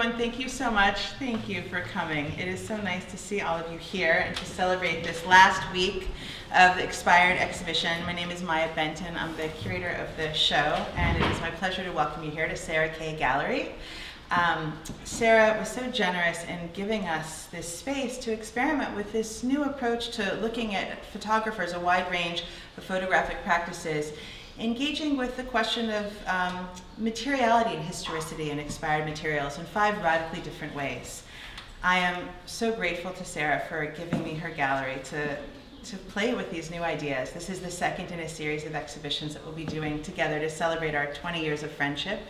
everyone. Thank you so much. Thank you for coming. It is so nice to see all of you here and to celebrate this last week of the Expired exhibition. My name is Maya Benton. I'm the curator of the show, and it is my pleasure to welcome you here to Sara Kay Gallery. Um, Sara was so generous in giving us this space to experiment with this new approach to looking at photographers, a wide range of photographic practices, engaging with the question of um, materiality and historicity in expired materials in five radically different ways. I am so grateful to Sara for giving me her gallery to, to play with these new ideas. This is the second in a series of exhibitions that we'll be doing together to celebrate our 20 years of friendship.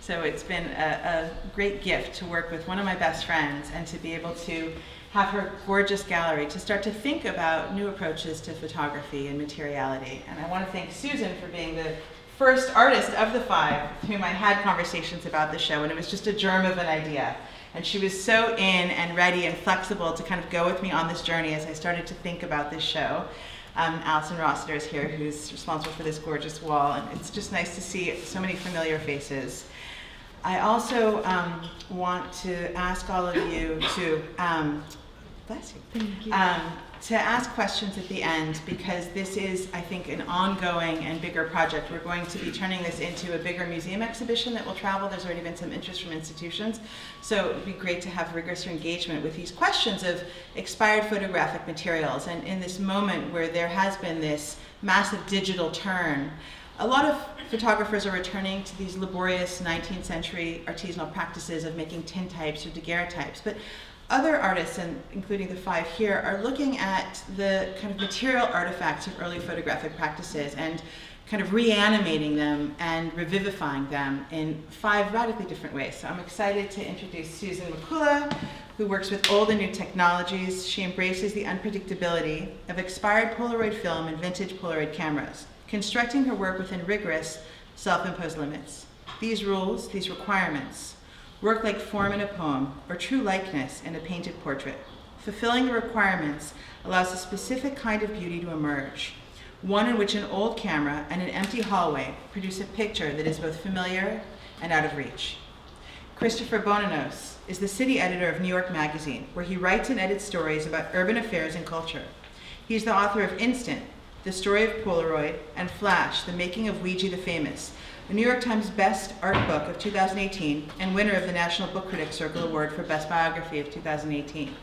So it's been a, a, great gift to work with one of my best friends and to be able to have her gorgeous gallery to start to think about new approaches to photography and materiality. And I want to thank Susan for being the first artist of the five with whom I had conversations about the show, and it was just a germ of an idea. And she was so in and ready and flexible to kind of go with me on this journey as I started to think about this show. Um, Alison Rossiter is here, who's responsible for this gorgeous wall, and it's just nice to see so many familiar faces. I also um, want to ask all of you to, um, bless you, Thank you. Um, to ask questions at the end because this is, I think, an ongoing and bigger project. We're going to be turning this into a bigger museum exhibition that will travel. There's already been some interest from institutions. So it would be great to have rigorous engagement with these questions of expired photographic materials. And in this moment where there has been this massive digital turn, a lot of photographers are returning to these laborious 19th century artisanal practices of making tintypes or daguerreotypes, but other artists, and including the five here, are looking at the kind of material artifacts of early photographic practices and kind of reanimating them and revivifying them in five radically different ways. So I'm excited to introduce Susan Mikula, who works with old and new technologies. She embraces the unpredictability of expired Polaroid film and vintage Polaroid cameras constructing her work within rigorous self-imposed limits. These rules, these requirements, work like form in a poem or true likeness in a painted portrait. Fulfilling the requirements allows a specific kind of beauty to emerge, one in which an old camera and an empty hallway produce a picture that is both familiar and out of reach. Christopher Bonanos is the city editor of New York Magazine, where he writes and edits stories about urban affairs and culture. He's the author of Instant, the Story of Polaroid, and Flash, The Making of Weegee the Famous, a New York Times Best Art Book of 2018 and winner of the National Book Critics Circle Award for Best Biography of 2018.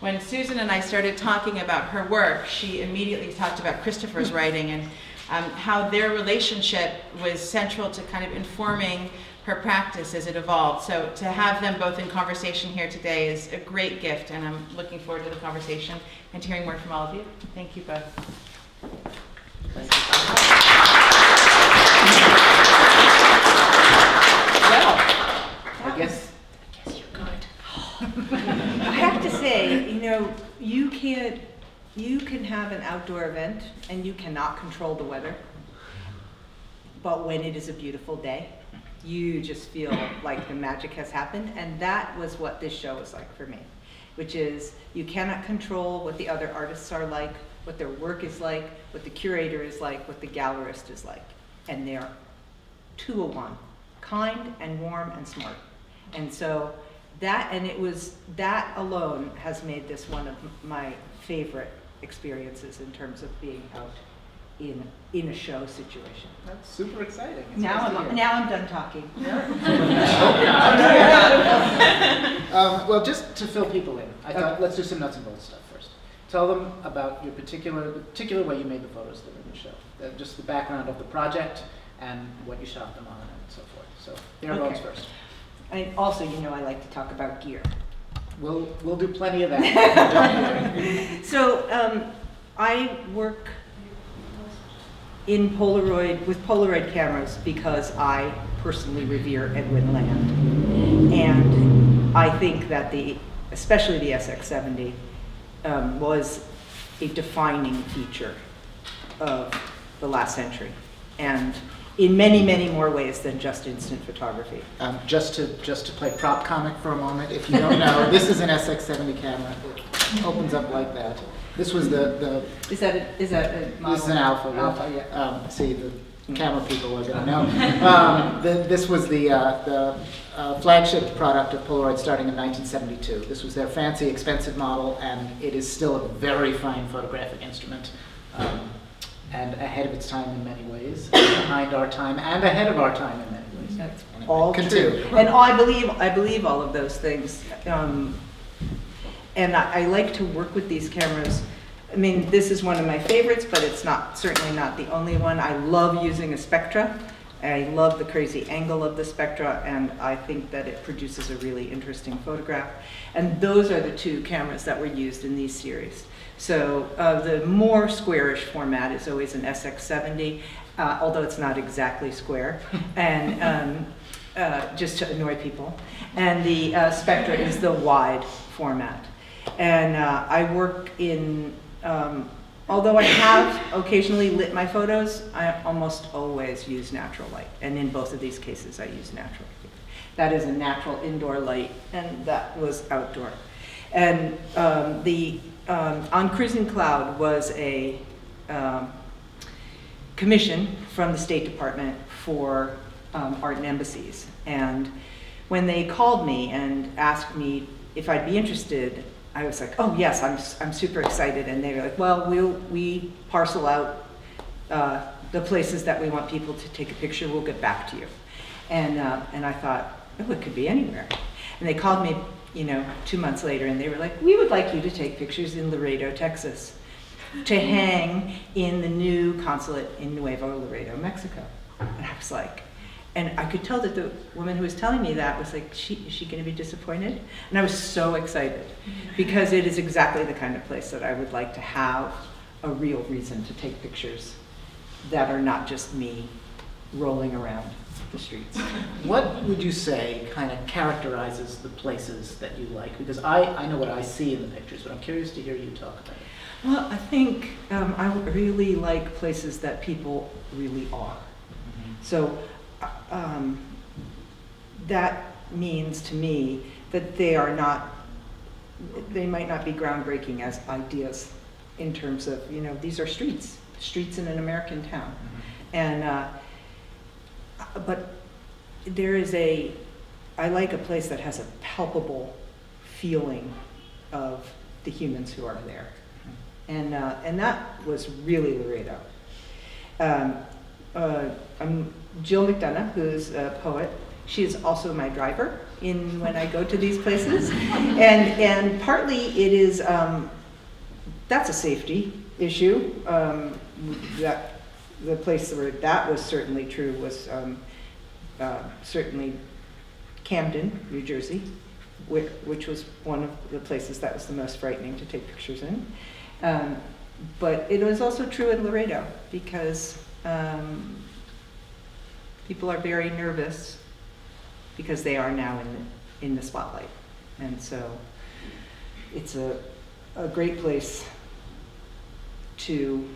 When Susan and I started talking about her work, she immediately talked about Christopher's writing and um, how their relationship was central to kind of informing her practice as it evolved. So to have them both in conversation here today is a great gift, and I'm looking forward to the conversation and to hearing more from all of you. Thank you both. Well, I guess, I guess you're good. I have to say, you know, you can't, you can have an outdoor event and you cannot control the weather. But when it is a beautiful day, you just feel like the magic has happened. And that was what this show was like for me, which is you cannot control what the other artists are like, what their work is like, what the curator is like, what the gallerist is like. And they're two of one, kind and warm and smart. And so that, and it was, that alone has made this one of my favorite experiences in terms of being out in, in a show situation. that's super exciting. It's Now nice I'm, now I'm done talking. Um, well, just to fill people in, I thought, let's do some nuts and bolts stuff first. Tell them about your particular, the particular way you made the photos that were in the show. Uh, Just the background of the project and what you shot them on and so forth. So, Darren Rhodes Okay. first. And also, you know, I like to talk about gear. We'll, we'll do plenty of that. So um, I work in Polaroid, with Polaroid cameras because I personally revere Edwin Land. And I think that the, especially the SX70, um, was a defining feature of the last century. And in many, many more ways than just instant photography. Um, just to, just to play prop comic for a moment, if you don't know, this is an SX70 camera. It opens up like that. This was the, the Is that, a- is that a model? This is an alpha. yeah. Alpha, yeah. Um, see, the, camera people are gonna know. Um, the, this was the, uh, the uh, flagship product of Polaroid starting in 1972. This was their fancy, expensive model, and it is still a very fine photographic instrument. Um, and ahead of its time in many ways, behind our time, and ahead of our time in many ways. That's Anyway, all continue. true. And I believe, I believe all of those things. Um, And I, I like to work with these cameras. I mean, this is one of my favorites, but it's not, certainly not the only one. I love using a Spectra. I love the crazy angle of the Spectra, and I think that it produces a really interesting photograph. And those are the two cameras that were used in these series. So uh, the more squarish format is always an SX70, uh, although it's not exactly square, and um, uh, just to annoy people. And the uh, Spectra is the wide format. And uh, I work in, um, although I have occasionally lit my photos, I almost always use natural light. And in both of these cases, I use natural. light. That is a natural indoor light, and that was outdoor. And um, the, um, On Cruising Cloud was a um, commission from the State Department for um, art and embassies. And when they called me and asked me if I'd be interested, I was like, oh, yes, I'm, I'm super excited. And they were like, well, we'll, we parcel out uh, the places that we want people to take a picture, we'll get back to you. And, uh, and I thought, oh, it could be anywhere. And they called me, you know, two months later, and they were like, we would like you to take pictures in Laredo, Texas, to hang in the new consulate in Nuevo Laredo, Mexico. And I was like, and I could tell that the woman who was telling me that was like, she, is she gonna be disappointed? And I was so excited, because it is exactly the kind of place that I would like to have a real reason to take pictures that are not just me rolling around the streets. What would you say kind of characterizes the places that you like? Because I, I know what I see in the pictures, but I'm curious to hear you talk about it. Well, I think um, I really like places that people really are. So uh, um, that means to me that they are not, they might not be groundbreaking as ideas in terms of, you know, these are streets, streets in an American town. And, uh, but there is a, I like a place that has a palpable feeling of the humans who are there. And, uh, and that was really Laredo. Um, uh, I'm Jill McDonough, who's a poet. She is also my driver in when I go to these places. And, and partly it is, um, that's a safety issue. Um, that, the place where that was certainly true was um, uh, certainly Camden, New Jersey, which, which was one of the places that was the most frightening to take pictures in. Um, but it was also true in Laredo because um, people are very nervous because they are now in the, in the spotlight. And so it's a, a great place to,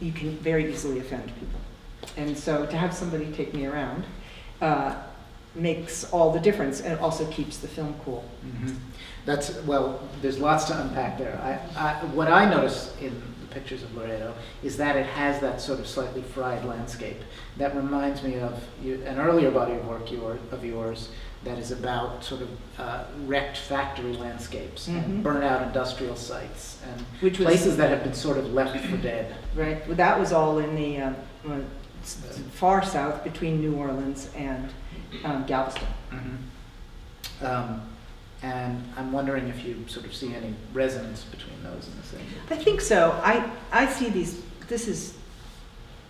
you can very easily offend people. And so to have somebody take me around uh, makes all the difference and also keeps the film cool. That's, well, there's lots to unpack there. I, I, what I notice in the pictures of Laredo is that it has that sort of slightly fried landscape. That reminds me of you, an earlier body of work your, of yours that is about sort of uh, wrecked factory landscapes Mhm. and burnt out industrial sites and Which places that have been sort of left for dead. Right, well, that was all in the um, far south between New Orleans and um, Galveston. Um, and I'm wondering if you sort of see any resonance between those and the same. I think so. I, I see these, this is,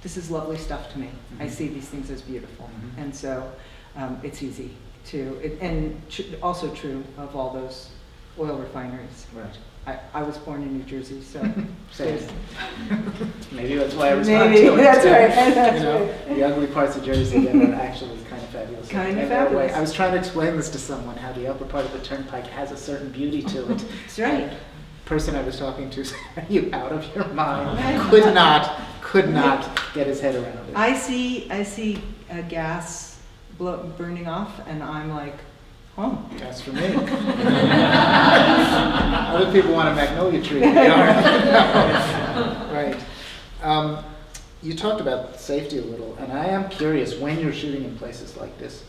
this is lovely stuff to me. I Mhm. see these things as beautiful. Mhm. And so um, it's easy to, it- and tr- also true of all those oil refineries. Right. I, I was born in New Jersey, so. Same. Maybe that's why I respond Maybe, to it. that's too. right, that's You know, right. the ugly parts of Jersey that are actually kind of fabulous. Kind of in their way. fabulous. I was trying to explain this to someone, how the upper part of the turnpike has a certain beauty to it. That's right. And Person I was talking to said, are you out of your mind? Right. Could not, could not get his head around it. I see, I see a gas blow, burning off and I'm like, oh. That's for me. Other people want a magnolia tree. Right. Um, you talked about safety a little, and I am curious when you're shooting in places like this,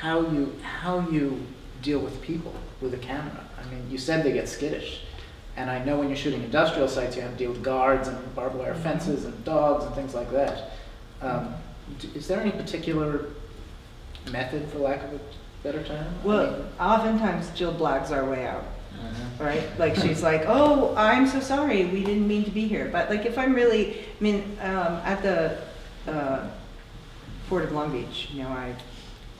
how you how you deal with people with a camera. I mean, you said they get skittish, and I know when you're shooting industrial sites, you have to deal with guards and barbed wire fences and dogs and things like that. Um, is there any particular method, for lack of a better term? I Well, mean, oftentimes Jill blags our way out. uh-huh. right? Like she's like, "Oh, I'm so sorry, we didn't mean to be here." But like if I'm really, I mean, um, at the uh, Port of Long Beach, you know, I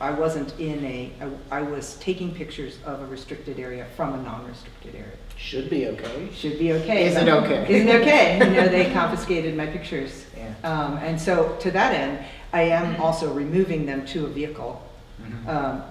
I wasn't in a, I, I was taking pictures of a restricted area from a non-restricted area. Should be okay. Should be okay. Is it okay? Isn't okay? You know, they confiscated my pictures. Yeah. Um, and so to that end, I am also removing them to a vehicle Mhm. um,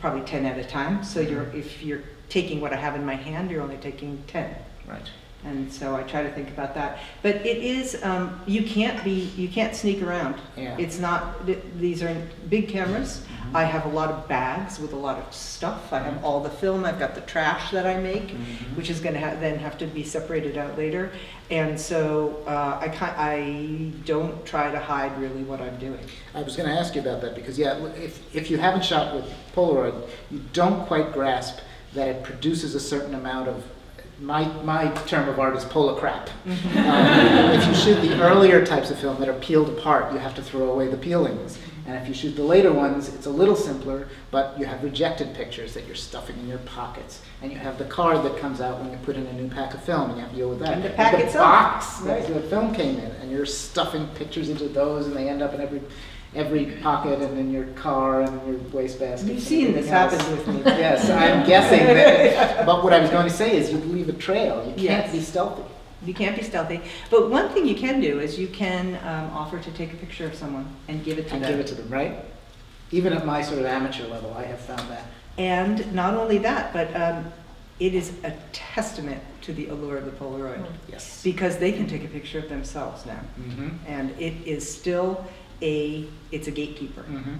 probably 10 at a time. So you're, if you're taking what I have in my hand, you're only taking 10. Right. And so I try to think about that. But it is, um, you can't be, you can't sneak around. Yeah. It's not, th- these are big cameras. Mhm. I have a lot of bags with a lot of stuff. I have all the film, I've got the trash that I make, Mhm. which is gonna ha- then have to be separated out later. And so, uh, I I don't try to hide really what I'm doing. I was going to ask you about that because, yeah, if, if you haven't shot with Polaroid, you don't quite grasp that it produces a certain amount of. My, my term of art is polar crap. Um, if you shoot the earlier types of film that are peeled apart, you have to throw away the peelings. And if you shoot the later ones, it's a little simpler, but you have rejected pictures that you're stuffing in your pockets. And you have the card that comes out when you put in a new pack of film, and you have to deal with that. And the pack have itself, box that the film came in, and you're stuffing pictures into those, and they end up in every every pocket and in your car and in your wastebasket. You've seen this else. happen with me. Yes, I'm guessing that. But what I was going to say is you leave a trail. You can't Yes. be stealthy. You can't be stealthy. But one thing you can do is you can um, offer to take a picture of someone and give it to them. And them. give it to them, right? Even at my sort of amateur level, I have found that. And not only that, but um, it is a testament to the allure of the Polaroid Yes. because they can take a picture of themselves now. Mm-hmm. And it is still a, it's a gatekeeper. Mm-hmm.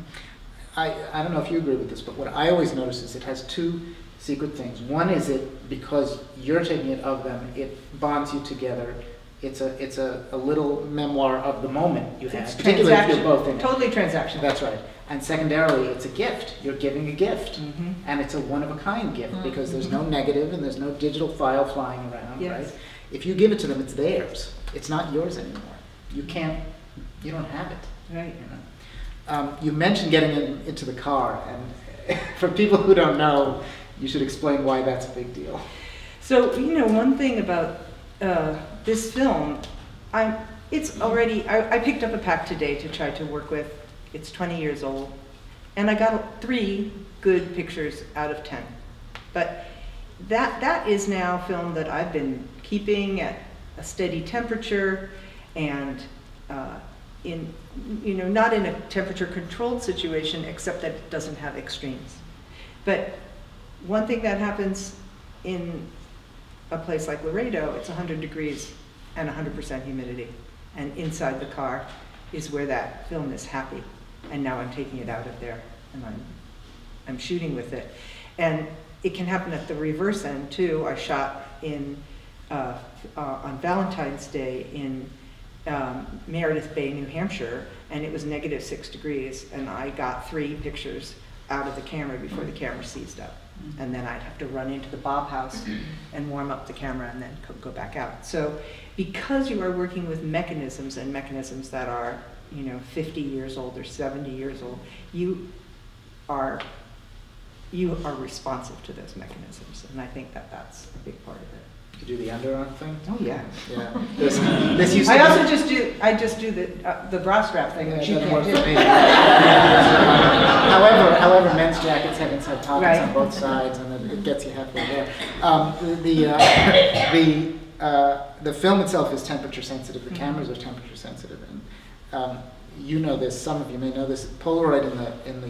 I, I don't know if you agree with this, but what I always notice is it has two secret things. One is it, because you're taking it of them, it bonds you together. It's a, it's a, a little memoir of the moment you had, It's particularly if you're both in it. Totally transactional. That's right. And secondarily, it's a gift. You're giving a gift. Mhm. And it's a one-of-a-kind gift because there's no negative and there's no digital file flying around, Yes. right? If you give it to them, it's theirs. It's not yours anymore. You can't, you don't have it. Right. You, um, you mentioned getting in, into the car, and for people who don't know, you should explain why that's a big deal. So, you know, one thing about uh, this film, I, it's already, I, I picked up a pack today to try to work with. It's 20 years old. And I got three good pictures out of 10. But that, that is now film that I've been keeping at a steady temperature and uh, in, you know, not in a temperature controlled situation, except that it doesn't have extremes. But one thing that happens in a place like Laredo, it's 100 degrees and 100% humidity. And inside the car is where that film is happy. And now I'm taking it out of there and I'm, I'm shooting with it. And it can happen at the reverse end too. I shot in, uh, uh, on Valentine's Day in um, Meredith Bay, New Hampshire, and it was negative six degrees. And I got three pictures out of the camera before the camera seized up. And then I'd have to run into the Bob house and warm up the camera and then go back out. So because you are working with mechanisms and mechanisms that are, you know, 50 years old or 70 years old, you are, you are responsive to those mechanisms. And I think that that's a big part of it. You do the underarm thing? Oh, yeah. Yeah. This, this used to I be- also just do, I just do the, uh, the bra strap thing, Yeah, which it you doesn't can't work for do. me. however, however, men's jackets have inside pockets on Right. both sides, and it, it gets you halfway there. Um, the the, uh, the, uh, the film itself is temperature sensitive. The Mhm. cameras are temperature sensitive, and um, you know this. Some of you may know this. Polaroid in the in the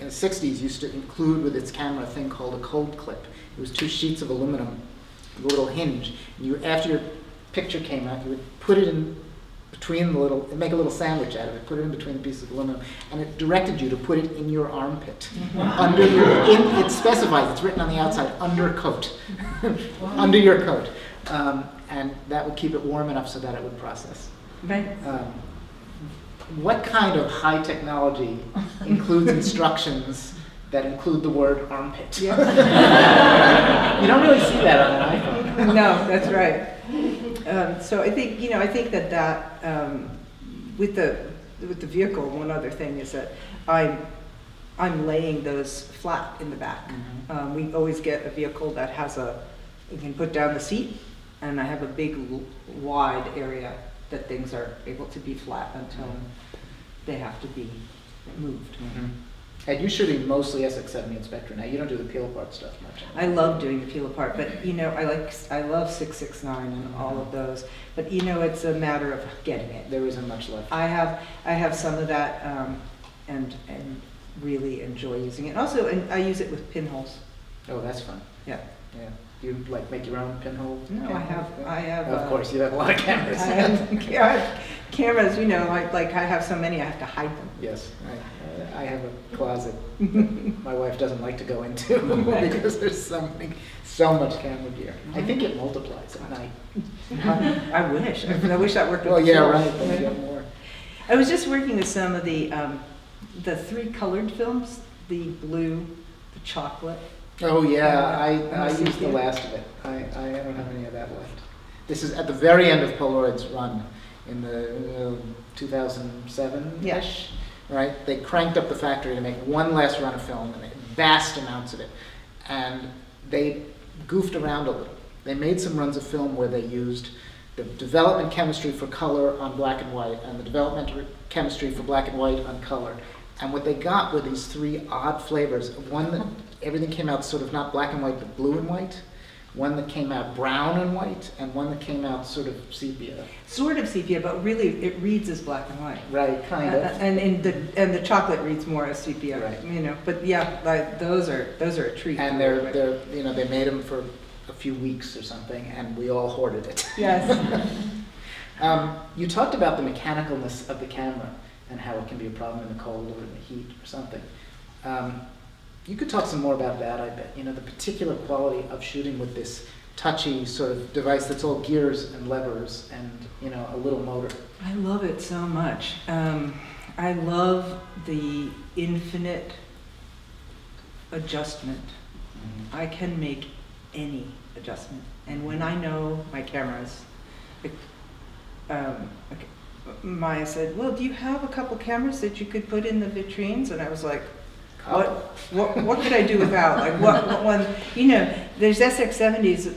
in the 60s used to include with its camera a thing called a cold clip. It was two sheets of aluminum, a little hinge. And you, after your picture came out, you would put it in between the little, make a little sandwich out of it, put it in between the pieces of aluminum, and it directed you to put it in your armpit. under your, in, it specifies, it's written on the outside, under coat. under your coat. Um, and that would keep it warm enough so that it would process. Right. Um, what kind of high technology includes instructions that include the word armpit? you don't really see that on an iPhone. no, that's right. Um, so I think, you know, I think that that, um, with the, with the vehicle, one other thing is that I'm, I'm laying those flat in the back. Mhm. Um, we always get a vehicle that has a, you can put down the seat, and I have a big wide area that things are able to be flat until they have to be moved. Mhm. And you're shooting mostly SX70 and Spectra now. You don't do the peel apart stuff much. I love doing the peel apart, but you know, I like, I love six six nine and all of those. But you know, it's a matter of getting it. There isn't much left. I have, I have some of that, um, and, and really enjoy using it. Also, and I use it with pinholes. Oh, that's fun. Yeah. Yeah. You like make your own pinhole? No, I have, thing? I have. Of uh, course, you have a lot of I cameras. have, I have cameras, you know, like, like I have so many, I have to hide them. Yes, I, uh, I have a closet my wife doesn't like to go into because there's so many, so much camera gear. I think it multiplies at night. I wish, I wish that worked with Well, yeah, film. right, but you get more. I was just working with some of the, um, the three colored films, the blue, the chocolate. Oh, yeah, I, And I the used the last of it. I, I don't have any of that left. This is at the very end of Polaroid's run in the uh, 2007-ish, right? They cranked up the factory to make one last run of film, and vast amounts of it. And they goofed around a little. They made some runs of film where they used the development chemistry for color on black and white, and the development chemistry for black and white on color. And what they got were these three odd flavors. One that everything came out sort of not black and white, but blue and white. One that came out brown and white, and one that came out sort of sepia. Sort of sepia, but really it reads as black and white. Right, kind of. And, and the, and the chocolate reads more as sepia, Right. you know, but yeah, like, those are, those are a treat. And they're, they're, you know, they made them for a few weeks or something, and we all hoarded it. Yes. Um, you talked about the mechanicalness of the camera and how it can be a problem in the cold or in the heat or something. Um, you could talk some more about that, I bet. You know, the particular quality of shooting with this touchy sort of device that's all gears and levers and, you know, a little motor. I love it so much. Um, I love the infinite adjustment. I can make any adjustment. And when I know my cameras, it- um, okay, Maya said, well, do you have a couple cameras that you could put in the vitrines? And I was like, what, what, what could I do without? Like, what, what one, you know, there's SX70s,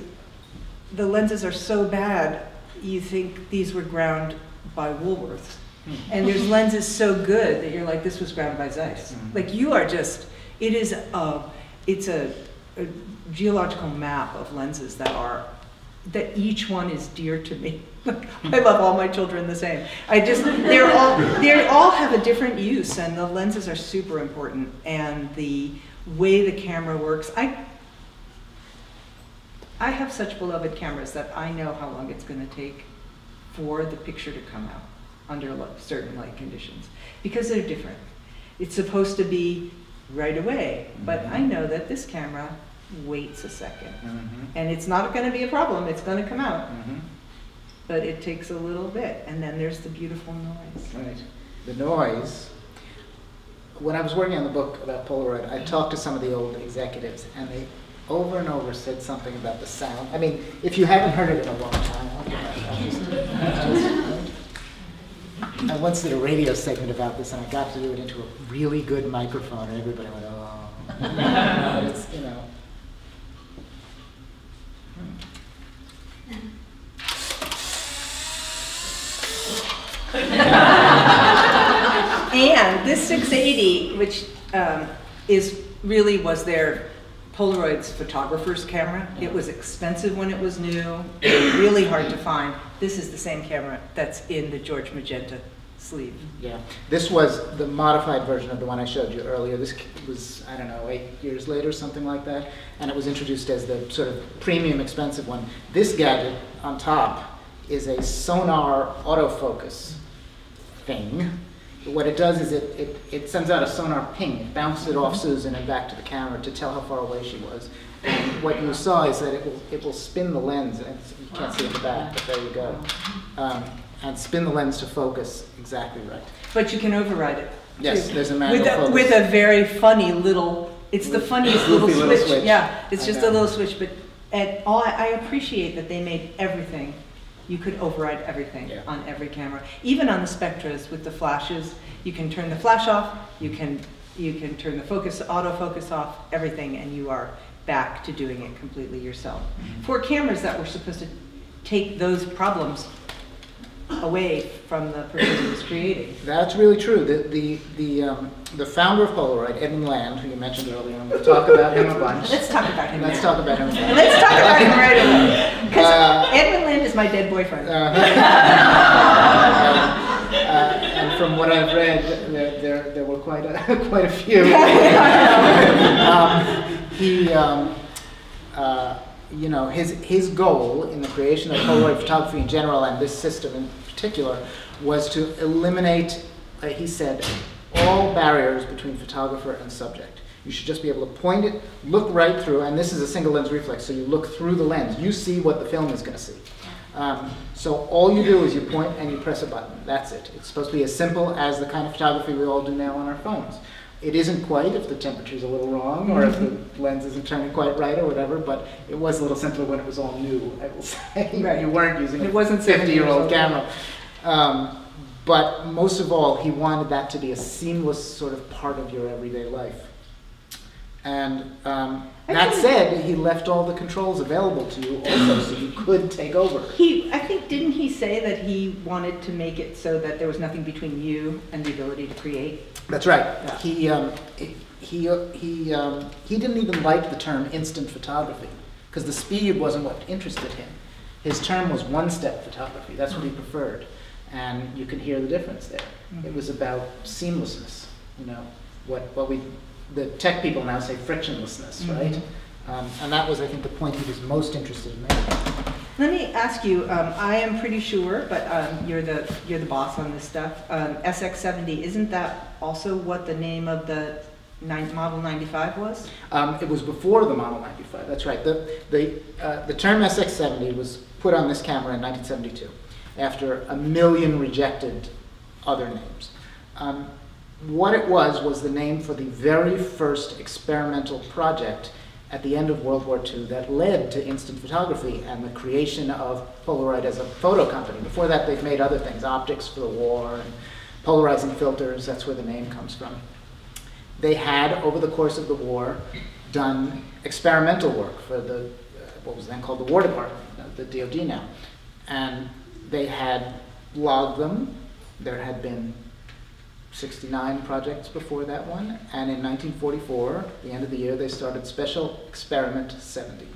the lenses are so bad, you think these were ground by Woolworths. Hmm. And there's lenses so good that you're like, this was ground by Zeiss. Mhm. Like, you are just, it is a, it's a, a geological map of lenses that are, that each one is dear to me. I love all my children the same. I just, they're all, they all have a different use, and the lenses are super important, and the way the camera works. I, I have such beloved cameras that I know how long it's gonna take for the picture to come out under certain light conditions, because they're different. It's supposed to be right away, but I mm-hmm. know that this camera waits a second. Mhm. And it's not gonna be a problem, it's gonna come out, Mhm. but it takes a little bit, and then there's the beautiful noise. Right. The noise. When I was working on the book about Polaroid, I talked to some of the old executives, and they over and over said something about the sound. I mean, if you haven't heard it in a long time, I'll give that- I'll just- I once did a radio segment about this, and I got to do it into a really good microphone, and everybody went, "Oh." It's you know. And this 680, which um, is, really was their Polaroid's photographer's camera. It was expensive when it was new, really hard to find. This is the same camera that's in the George Magenta sleeve. Yeah, this was the modified version of the one I showed you earlier. This was, I don't know, eight years later, something like that. And it was introduced as the sort of premium expensive one. This gadget on top is a sonar autofocus thing. What it does is it, it, it sends out a sonar ping. It bounces it off Susan and back to the camera to tell how far away she was. And what you saw is that it will, it will spin the lens, and you can't see it in the back, but there you go. Um, and spin the lens to focus exactly right. But you can override it. Yes, too. there's a manual with a, focus. with a very funny little. It's the funniest little, little switch. switch. Yeah, it's I just know. a little switch, but and all I, I appreciate that they made everything. You could override everything Yeah. on every camera, even on the Spectras with the flashes. You can turn the flash off. You can you can turn the focus autofocus off. Everything, and you are back to doing it completely yourself. Mm-hmm. For cameras that were supposed to take those problems away from the person who was creating. That's really true. The, the, the, um, the founder of Polaroid, Edwin Land, who you mentioned earlier, and we'll talk about him a bunch. Let's talk about him. Let's now. talk about him. Let's talk about him right away. Because Uh, Edwin Land is my dead boyfriend. Uh, and from what I've read, there, there, there were quite a, quite a few. um, he, um, uh, you know, his, his goal in the creation of Polaroid photography in general and this system in particular was to eliminate, uh, he said, all barriers between photographer and subject. You should just be able to point it, look right through, and this is a single lens reflex, so you look through the lens. You see what the film is going to see. Um, so all you do is you point and you press a button. That's it. It's supposed to be as simple as the kind of photography we all do now on our phones. It isn't quite if the temperature's a little wrong or if the lens isn't turning quite right or whatever, but it was a little simpler when it was all new, I will say. Right. You weren't using a It wasn't 50-year-old old. camera. Um, but most of all, he wanted that to be a seamless sort of part of your everyday life. And um, that said, he left all the controls available to you also, so you could take over. He, I think, didn't he say that he wanted to make it so that there was nothing between you and the ability to create? That's right. Yeah. He, um, he, he, he, um, he didn't even like the term instant photography because the speed wasn't what interested him. His term was one-step photography. That's what he preferred, and you can hear the difference there. It was about seamlessness. You know, what what we the tech people now say frictionlessness, right? Um, and that was, I think, the point he was most interested in making. Let me ask you. Um, I am pretty sure, but um, you're the you're the boss on this stuff. Um, SX70 isn't that also what the name of the nine, Model 95 was? Um, it was before the Model 95. That's right. The, the, uh, the term SX70 was put on this camera in 1972 after a million rejected other names. What it was was the name for the very first experimental project at the end of World War II that led to instant photography and the creation of Polaroid as a photo company. Before that, they've made other things, optics for the war and polarizing filters. That's where the name comes from they had, over the course of the war, done experimental work for the, uh, what was then called the War Department, uh, the DoD now. And they had logged them. There had been 69 projects before that one. And in 1944, the end of the year, they started Special Experiment 70,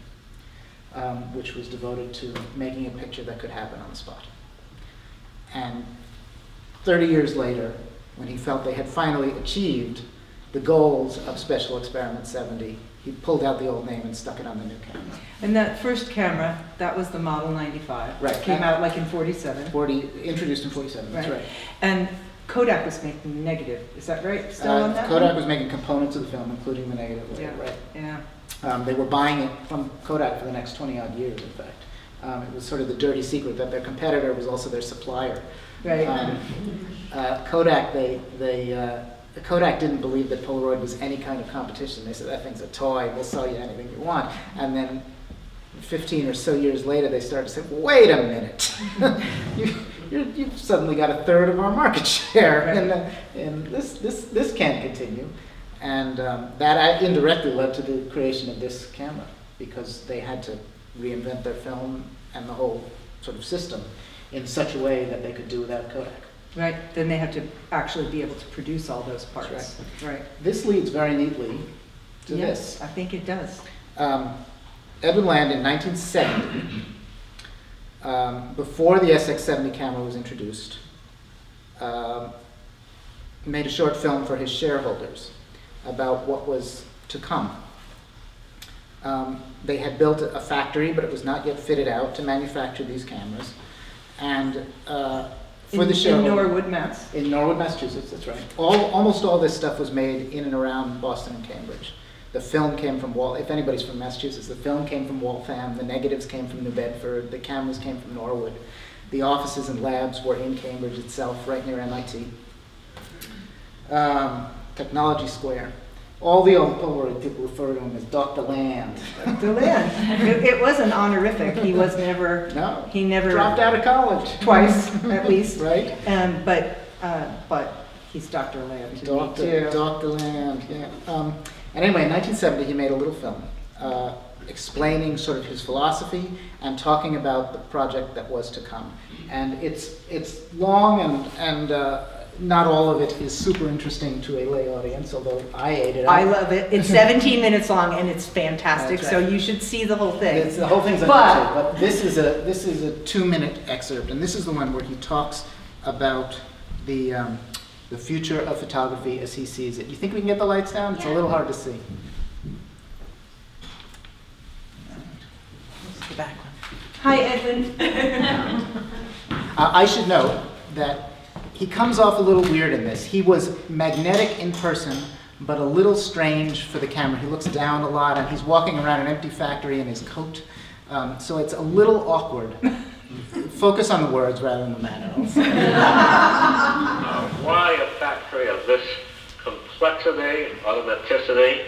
um, which was devoted to making a picture that could happen on the spot. And 30 years later, when he felt they had finally achieved the goals of Special Experiment 70, he pulled out the old name and stuck it on the new camera. And that first camera, that was the Model 95. Right. Came out like in 47. 40, introduced in 47, that's Right. right. And Kodak was making negative. Is that right? Still Uh, on that Kodak one? was making components of the film, including the negative layer, Yeah. right. Yeah. Um, they were buying it from Kodak for the next 20 odd years, in fact. Um, it was sort of the dirty secret that their competitor was also their supplier. Right. Um, uh, Kodak, they, they, uh, Kodak didn't believe that Polaroid was any kind of competition. They said, that thing's a toy, we'll sell you anything you want. And then 15 or so years later, they started to say, wait a minute. you, you, you've suddenly got a third of our market share, Right. and, uh, and this, this, this can't continue. And um, that indirectly led to the creation of this camera, because they had to reinvent their film and the whole sort of system in such a way that they could do without Kodak. Right. Then they had to actually be able to produce all those parts. Right. This leads very neatly to yes, this. I think it does. Um, Edwin Land in 1970, um, before the SX70 camera was introduced, um, made a short film for his shareholders about what was to come. Um, they had built a factory, but it was not yet fitted out to manufacture these cameras. And uh, for in, the in. Norwood, Mass. In Norwood, Massachusetts, that's right. All, almost all this stuff was made in and around Boston and Cambridge. The film came from Wal, if anybody's from Massachusetts, the film came from Waltham, the negatives came from New Bedford, the cameras came from Norwood. The offices and labs were in Cambridge itself, right near MIT. Um, Technology Square. All the old Polaroid people refer to him as Dr. Land. Dr. land. It, it wasn't honorific. He was never, No, he never, dropped out of college. twice at least. Right? Um, but, uh, but he's Dr. Land. Dr. Dr. Land, yeah. Um, and anyway, in 1970, he made a little film uh, explaining sort of his philosophy and talking about the project that was to come. And it's it's long and and uh, not all of it is super interesting to a lay audience, although I ate it. up. I love it. It's 17 minutes long and it's fantastic, That's so you should see the whole thing. It's, the whole thing's on But- YouTube, but this is a this is a two-minute excerpt, and this is the one where he talks about the um, the future of photography as he sees it. You think we can get the lights down? It's a little hard to see. The back one. Hi, Edwin. Uh, I should note that he comes off a little weird in this. He was magnetic in person, but a little strange for the camera. He looks down a lot, and he's walking around an empty factory in his coat. Um, so it's a little awkward. Focus on the words rather than the manner. Uh, why a factory of this complexity, and automaticity?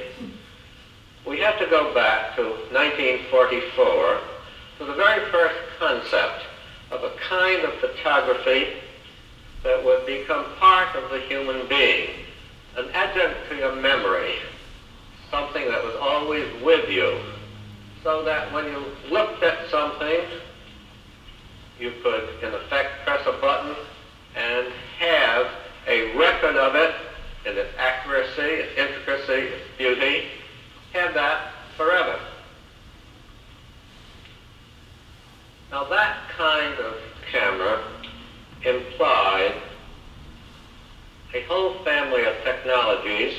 We have to go back to 1944 to the very first concept of a kind of photography that would become part of the human being, an adjunct to your memory, something that was always with you, so that when you looked at something, you could, in effect, press a button and have a record of it in its accuracy, its intricacy, its beauty, have that forever. Now that kind of camera implied a whole family of technologies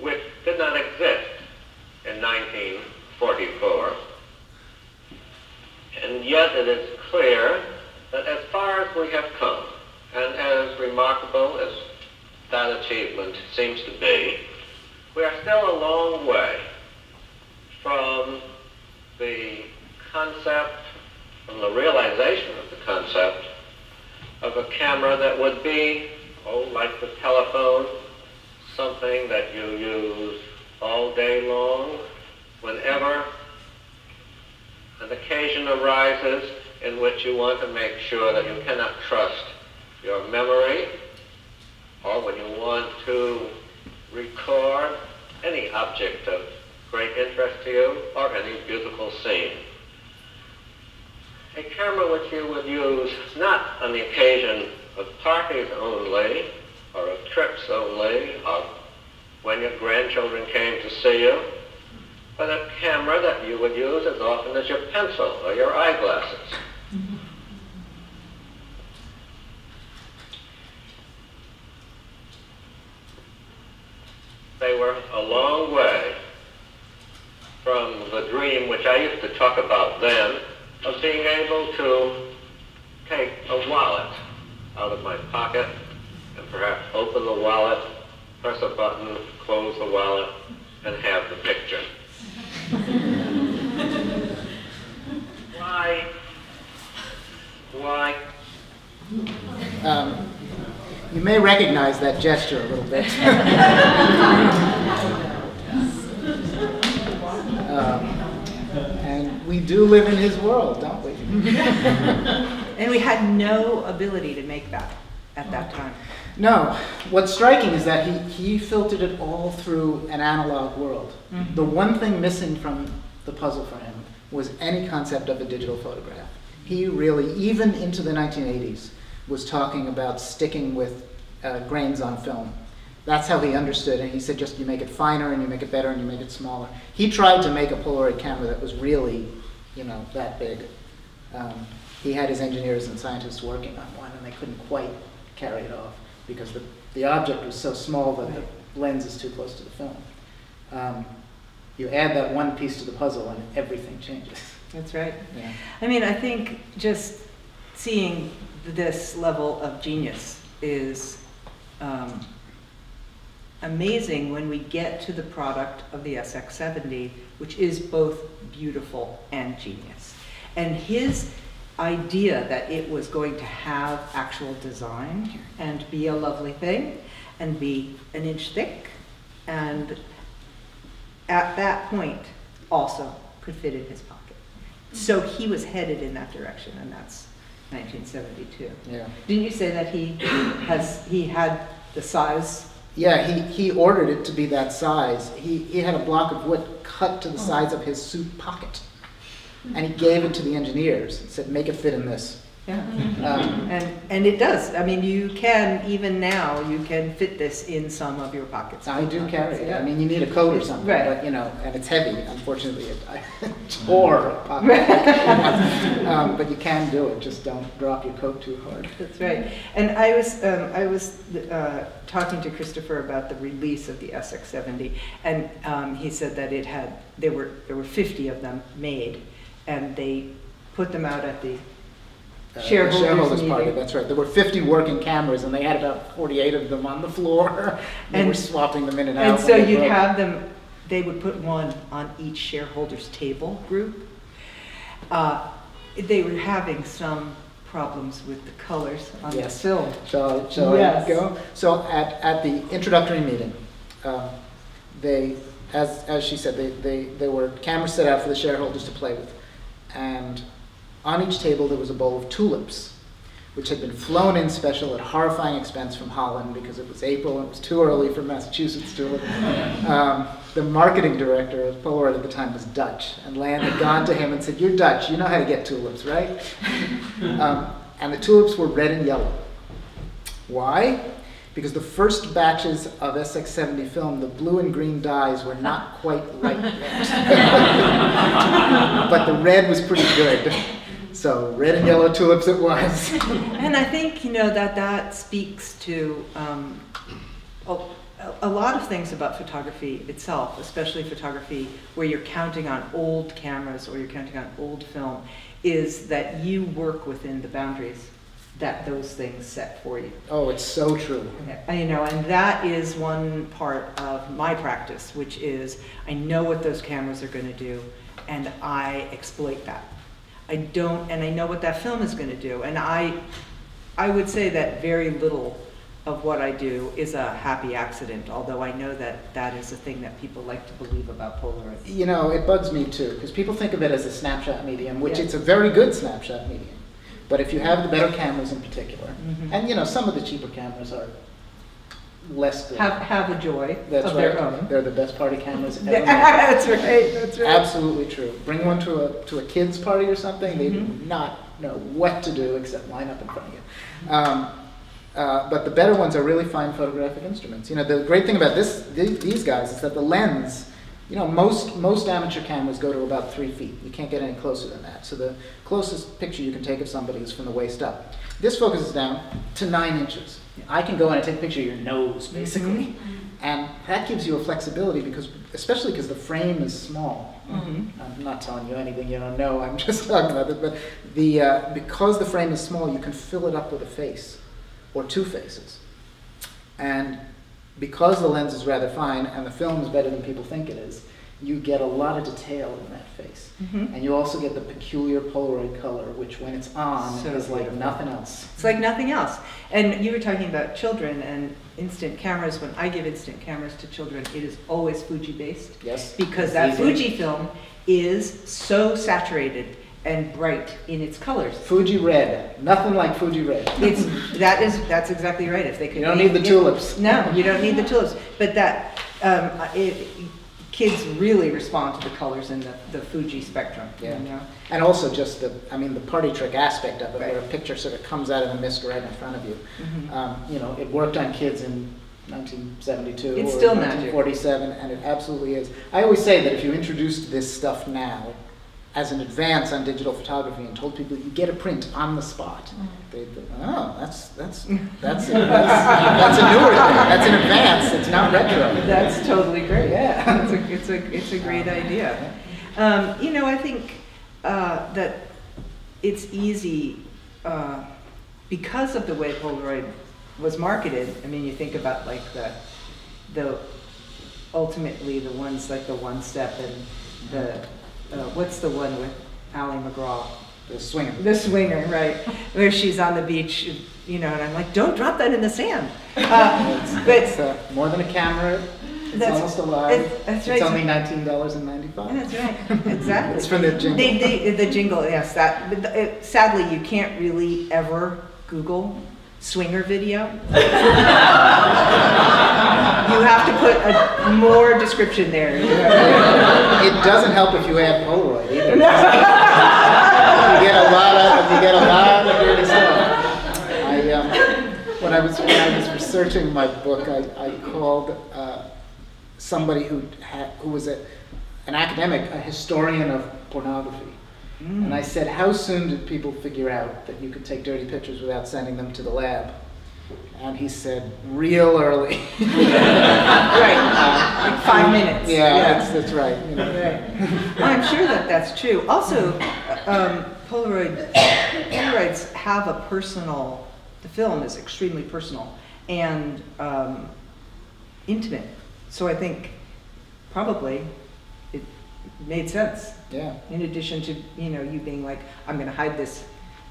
which did not exist in 1944. And yet it is clear that as far as we have come, and as remarkable as that achievement seems to be, we are still a long way from the concept, from the realization of the concept of a camera that would be, oh, like the telephone, something that you use all day long, whenever an occasion arises in which you want to make sure that you cannot trust your memory, or when you want to record any object of great interest to you, or any beautiful scene. A camera which you would use not on the occasion of parties only, or of trips only, or when your grandchildren came to see you, but a camera that you would use as often as your pencil or your eyeglasses. They were a long way from the dream which I used to talk about then of being able to take a wallet out of my pocket and perhaps open the wallet, press a button, close the wallet, and have the picture. Why? Why? Um, you may recognize that gesture a little bit. um, and we do live in his world, don't we? And we had no ability to make that at that time. No. What's striking is that he, he filtered it all through an analog world. The one thing missing from the puzzle for him was any concept of a digital photograph. He really, even into the 1980s, was talking about sticking with uh, grains on film. That's how he understood it. He said just you make it finer and you make it better and you make it smaller. He tried to make a Polaroid camera that was really, you know, that big. Um, he had his engineers and scientists working on one and they couldn't quite carry it off because the, the object was so small that the lens is too close to the film. Um, you add that one piece to the puzzle and everything changes. That's right. Yeah. I mean, I think just seeing this level of genius is um, amazing when we get to the product of the SX70, which is both beautiful and genius. And his idea that it was going to have actual design and be a lovely thing and be an inch thick and at that point also could fit in his pocket. So he was headed in that direction and that's 1972. Yeah. Didn't you say that he has, he had the size? Yeah, he, he ordered it to be that size. He, he had a block of wood cut to the oh. size of his suit pocket. And he gave it to the engineers and said, make it fit in this. Yeah. Um, And, and it does. I mean, you can, even now, you can fit this in some of your pockets. I do carry it. Yeah. I mean, you need a coat or something, Right. but you know, and it's heavy. Unfortunately, it I tore a pocket. um, but you can do it. Just don't drop your coat too hard. That's right. And I was, um, I was uh, talking to Christopher about the release of the SX70, and um, he said that it had, there were, there were 50 of them made, and they put them out at the Uh, shareholders shareholders party. That's right. There were 50 working cameras, and they had about 48 of them on the floor. they And- were swapping them in and out. And so you'd have them, they would put one on each shareholders table group. Uh, They were having some problems with the colors on the film. Shall, shall Yes. I go? So at, at the introductory meeting, um, they, as, as she said, they, they, there were cameras set out for the shareholders to play with. And on each table, there was a bowl of tulips, which had been flown in special at horrifying expense from Holland because it was April and it was too early for Massachusetts tulip. Um, the marketing director of Polaroid at the time was Dutch, and Land had gone to him and said, "You're Dutch. You know how to get tulips, right?" um, and the tulips were red and yellow. Why? Because the first batches of SX70 film, the blue and green dyes were not quite right yet. but the red was pretty good. So red and yellow tulips it was. And I think, you know, that that speaks to um, a, a lot of things about photography itself, especially photography where you're counting on old cameras or you're counting on old film, is that you work within the boundaries that those things set for you. oh, it's so true. You know, and that is one part of my practice, which is I know what those cameras are going to do, and I exploit that. I don't, and I know what that film is going to do, and I, I would say that very little of what I do is a happy accident, although I know that that is a thing that people like to believe about Polaroids. You know, it bugs me too, because people think of it as a snapshot medium, which Yeah. it's a very good snapshot medium. But if you have the better cameras in particular, Mhm. and you know, some of the cheaper cameras are less good. Have, have a joy That's of right. their own. They're the best party cameras ever. That's right, that's right. Absolutely true. Bring one to a to a kids party or something. They do Mhm. not know what to do except line up in front of you. Um, uh, but the better ones are really fine photographic instruments. You know, the great thing about this th- these guys is that the lens. You know, most most amateur cameras go to about three feet. You can't get any closer than that. So the closest picture you can take of somebody is from the waist up. This focuses down to nine inches. I can go in and take a picture of your nose, basically, and that gives you a flexibility because, especially because the frame is small. Mhm. I'm not telling you anything you don't know. I'm just talking about it. But the uh, because the frame is small, you can fill it up with a face or two faces, and because the lens is rather fine and the film is better than people think it is, you get a lot of detail in that face, Mhm. and you also get the peculiar Polaroid color, which when it's on So is like beautiful. nothing else. It's like nothing else. And you were talking about children and instant cameras. When I give instant cameras to children, it is always Fuji based Yes. because that Easy. Fuji film is so saturated and bright in its colors. Fuji red, nothing like Fuji red. It's that is that's exactly right. If they could, You don't need the yeah. tulips. No, you don't need the tulips. But that um, it, kids really respond to the colors in the, the Fuji spectrum. Yeah. You know? And also just the, I mean, the party trick aspect of it, where a picture sort of comes out of the mist right in front of you. Mhm. Um, you know, it worked on kids in 1972 It's or still magic. 1947, and it absolutely is. I always say that if you introduced this stuff now as an advance on digital photography and told people you get a print on the spot, they'd oh, that's that's that's that's, that's a newer thing. That's an advance. It's not retro. That's totally great. Yeah. It's a, it's a, it's a great idea. Um, you know, I think uh, that it's easy uh, because of the way Polaroid was marketed. I mean, you think about like the the ultimately the ones like the one step and the uh, what's the one with Ali MacGraw. The swinger. The swinger, right, where she's on the beach, you know, and I'm like, don't drop that in the sand. Uh, It's but uh, more than a camera. It's That's- almost alive. it- that's It's only nineteen dollars and ninety-five. that's right, exactly. It's from the jingle. They, they, the jingle, yes, that, but it- sadly, you can't really ever Google swinger video. You have to put a more description there. It doesn't help if you add Polaroid either. You get a lot of, you get a lot of dirty stuff. I, um, when I was, when I was researching my book, I, I called, uh, somebody who had, who was a, an academic, a historian of pornography. And I said, how soon did people figure out that you could take dirty pictures without sending them to the lab? And he said, real early. Right, like five minutes. Yeah, that's, that's right. you know. Right. I'm sure that that's true. Also, um, Polaroid, Polaroids have a personal, the film is extremely personal and um, intimate. So I think probably it made sense. Yeah. In addition to, you know, you being like, I'm gonna hide this,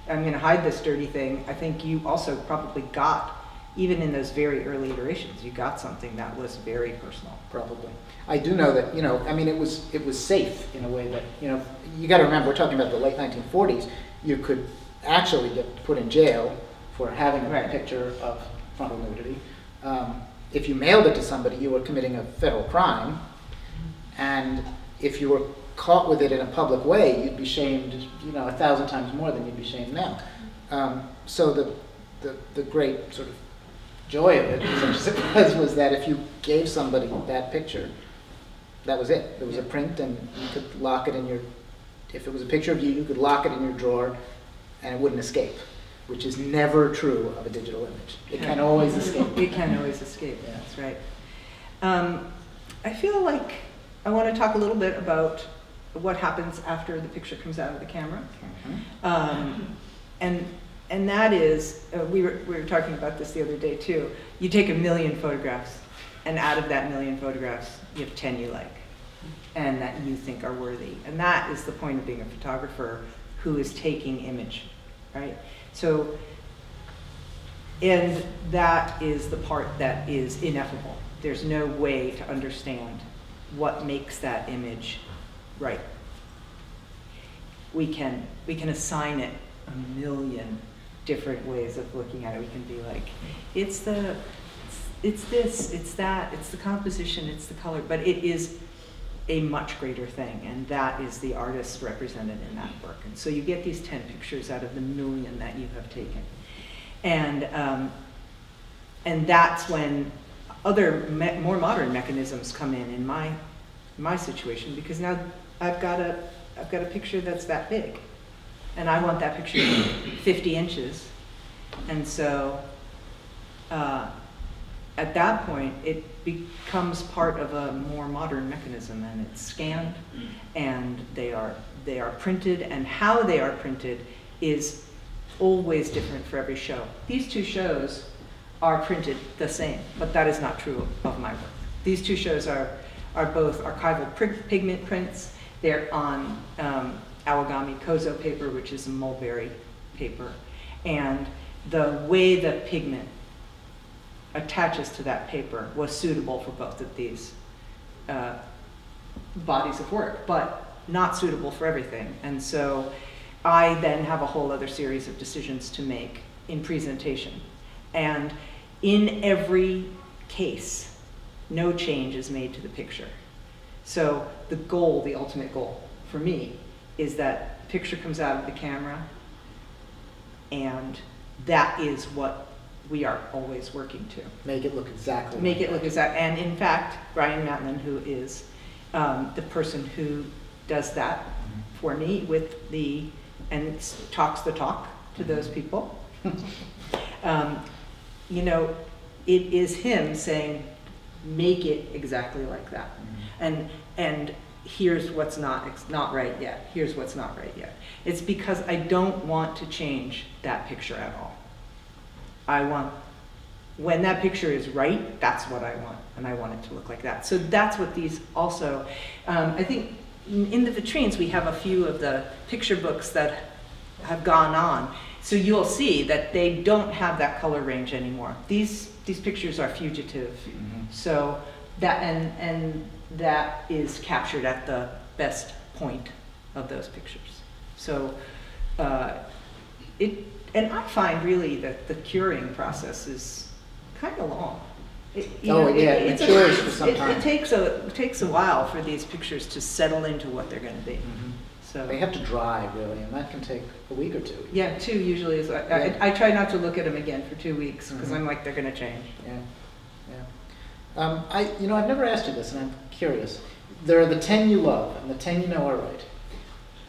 I'm gonna hide this dirty thing, I think you also probably got, even in those very early iterations, you got something that was very personal. Probably. I do know that, you know, I mean, it was, it was safe in a way that, you know, you gotta remember, we're talking about the late nineteen forties, you could actually get put in jail for having a Right. picture of frontal nudity. Um, if you mailed it to somebody, you were committing a federal crime, and if you were caught with it in a public way, you'd be shamed, you know, a thousand times more than you'd be shamed now. Um, so the, the, the great sort of joy of it, such as it was, was that if you gave somebody that picture, that was it. It was a print, and you could lock it in your. If it was a picture of you, you could lock it in your drawer, and it wouldn't escape, which is never true of a digital image. It can always escape. It can always escape, Yeah. that's right. Um, I feel like I want to talk a little bit about what happens after the picture comes out of the camera. Mhm. Um, and, and that is, uh, we were, we were talking about this the other day too. You take a million photographs, and out of that million photographs, you have 10 you like, and that you think are worthy. And that is the point of being a photographer who is taking image, right? So, and that is the part that is ineffable. There's no way to understand what makes that image right we can we can assign it a million different ways of looking at it. We can be like, it's the it's, this, it's that, it's the composition, it's the color, but it is a much greater thing, and that is the artist represented in that work. And so you get these ten pictures out of the million that you have taken, and um, and that's when other more modern mechanisms come in in my my situation because now I've got a I've got a picture that's that big, and I want that picture 50 inches, and so uh, at that point it becomes part of a more modern mechanism, and it's scanned, and they are they are printed, and how they are printed is always different for every show. These two shows are printed the same, but that is not true of my work. These two shows are, are both archival pigment prints. They're on um, Awagami Kozo paper, which is a mulberry paper. And the way the pigment attaches to that paper was suitable for both of these uh, bodies of work, but not suitable for everything. And so I then have a whole other series of decisions to make in presentation. And in every case, no change is made to the picture. So the goal, the ultimate goal for me, is that picture comes out of the camera, and that is what we are always working to. Make it look exactly. Make like it look that. exact, and in fact, Brian Matlin, who is um, the person who does that for me with the, and talks the talk to those people. Um, You know, it is him saying, make it exactly like that. And, and here's what's not, ex- not right yet, here's what's not right yet. It's because I don't want to change that picture at all. I want, when that picture is right, that's what I want, and I want it to look like that. So that's what these also, um, I think in the vitrines, we have a few of the picture books that have gone on. So you'll see that they don't have that color range anymore. These, these pictures are fugitive. Mhm. So that, and, and that is captured at the best point of those pictures. So, uh, it, and I find really that the curing process is kind of long. It- Oh, know, yeah, it it's a- matures for some it- time. It takes a, it takes a while for these pictures to settle into what they're gonna be, Mhm. so. They have to dry, really, and that can take a week or two. Yeah, two usually is, I, Yeah. I, I try not to look at them again for two weeks, because Mhm. I'm like, they're gonna change. Yeah, yeah. Um, I, you know, I've never asked you this, and I'm curious. There are the ten you love, and the ten you know are right.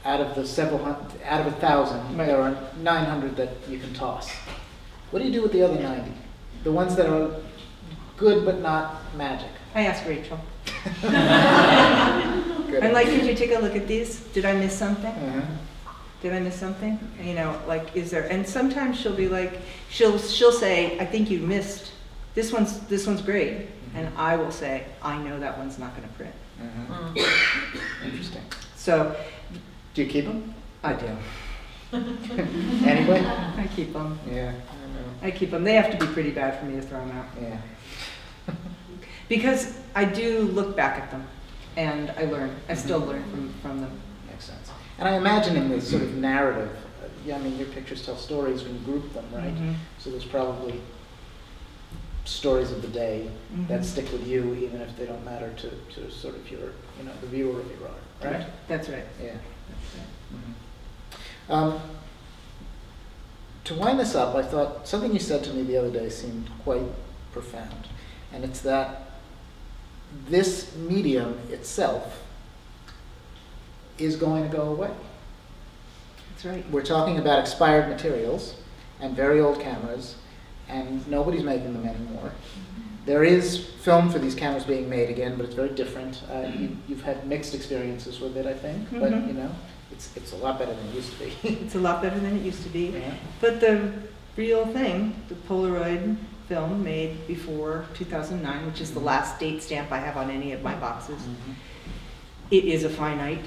Out of the several hundred, out of a thousand, Right. there are nine hundred that you can toss. What do you do with the other ninety? The ones that are good but not magic. I asked Rachel. I'm like, could you take a look at these? Did I miss something? Uh-huh. Did I miss something? You know, like, is there, and sometimes she'll be like, she'll, she'll say, I think you missed, this one's, this one's great. And I will say, I know that one's not gonna print. Uh-huh. Interesting. So, Do you keep them? I do. Anyway? I keep them. Yeah, I know. I keep them. They have to be pretty bad for me to throw them out. Yeah. Because I do look back at them and I learn. I still Mhm. learn from, from them. Makes sense. And I imagine in this sort of narrative, uh, yeah, I mean, your pictures tell stories when you group them, right? Mhm. So there's probably stories of the day that Mhm. stick with you, even if they don't matter to, to sort of your, you know, the viewer of your art, right? That's right. Yeah. That's right. Mhm. Um, to wind this up, I thought something you said to me the other day seemed quite profound, and it's that this medium itself is going to go away. That's right. We're talking about expired materials and very old cameras, and nobody's making them anymore. There is film for these cameras being made again, but it's very different. Uh, you, you've had mixed experiences with it, I think, but Mhm. you know, it's, it's a lot better than it used to be. It's a lot better than it used to be. Yeah. But the real thing, the Polaroid film made before 2009, which is the last date stamp I have on any of my boxes, Mhm. it is a finite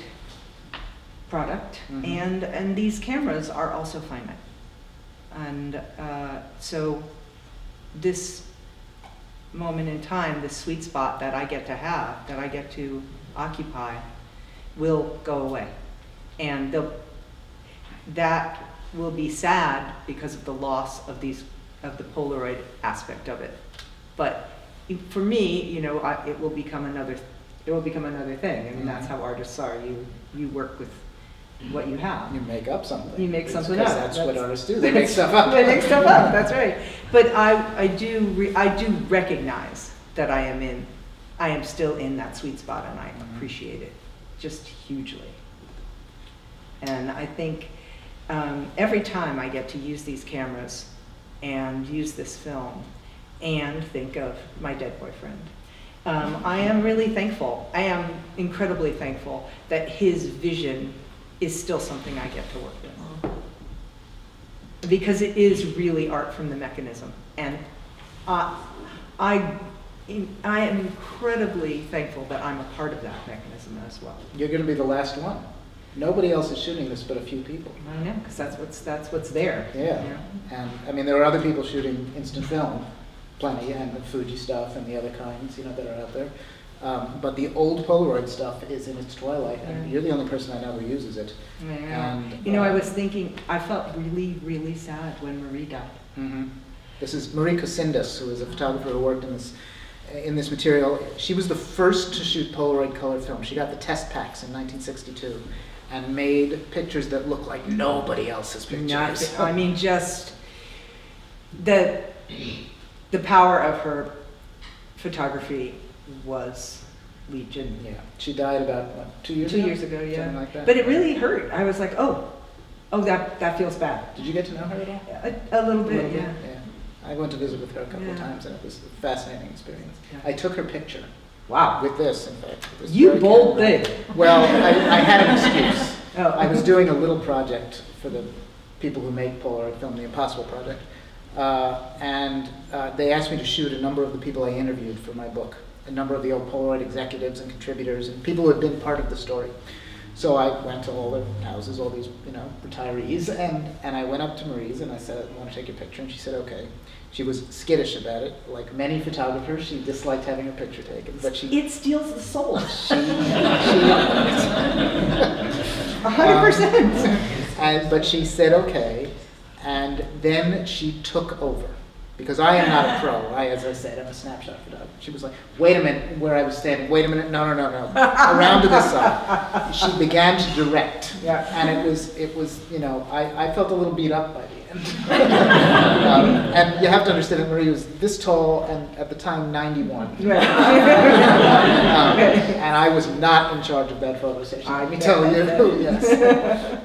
product, Mhm. and and these cameras are also finite, and uh, so this moment in time, this sweet spot that I get to have, that I get to occupy, will go away, and the that will be sad because of the loss of these of the Polaroid aspect of it, but for me, you know, I, it will become another it will become another thing. I mean, that's Mhm. how artists are. You you work with what you have. You make up something. You make something up. That's what artists do. They make stuff up. they make stuff up. That's right. But I I do re, I do recognize that I am in I am still in that sweet spot, and I Mhm. appreciate it just hugely. And I think um, every time I get to use these cameras and use this film and think of my dead boyfriend, um, I am really thankful. I am incredibly thankful that his vision is still something I get to work with. Because it is really art from the mechanism. And uh, I, I am incredibly thankful that I'm a part of that mechanism as well. You're going to be the last one. Nobody else is shooting this but a few people. I know, because that's what's, that's what's there. you Yeah. know? And, I mean, there are other people shooting instant film, plenty, and the Fuji stuff and the other kinds, you know, that are out there. Um, but the old Polaroid stuff is in its twilight, and Yeah. you're the only person I know who uses it. Yeah. And, You know, I uh, was thinking, I felt really, really sad when Marie died. Mhm. This is Marie Cosindas, who is a photographer who worked in this in this material. She was the first to shoot Polaroid color film. She got the test packs in 1962 and made pictures that look like nobody else's pictures. Not, I mean, just the, the power of her photography was legion. yeah, she died about what, two years Two ago. years ago, yeah. Something like that. But it really hurt. I was like, oh, oh, that, that feels bad. Did you get to know her at all? A, a little bit, little yeah. Yeah. I went to visit with her a couple of times, and it was a fascinating experience. Yeah. I took her picture Wow. with this, in fact. this You bold camera. thing. Well, I, I had an excuse. Oh. I was doing a little project for the people who make Polaroid film, the Impossible Project, uh, and uh, they asked me to shoot a number of the people I interviewed for my book. A number of the old Polaroid executives and contributors and people who had been part of the story. So I went to all their houses, all these, you know, retirees, and, and I went up to Marie's and I said, I want to take your picture, and she said, okay. She was skittish about it. Like many photographers, she disliked having her picture taken, but she, It steals the soul. she, hundred percent. Um, and, but she said, okay, and then she took over. Because I am not a pro. I, as I said, I'm a snapshot photographer. She was like, wait a minute, where I was standing, wait a minute, no, no, no, no, around to this side. She began to direct. Yeah. And it was, it was, you know, I, I felt a little beat up by the end. um, and you have to understand that Marie was this tall and at the time 91. Um, and I was not in charge of that photo session, I let me tell you, yes.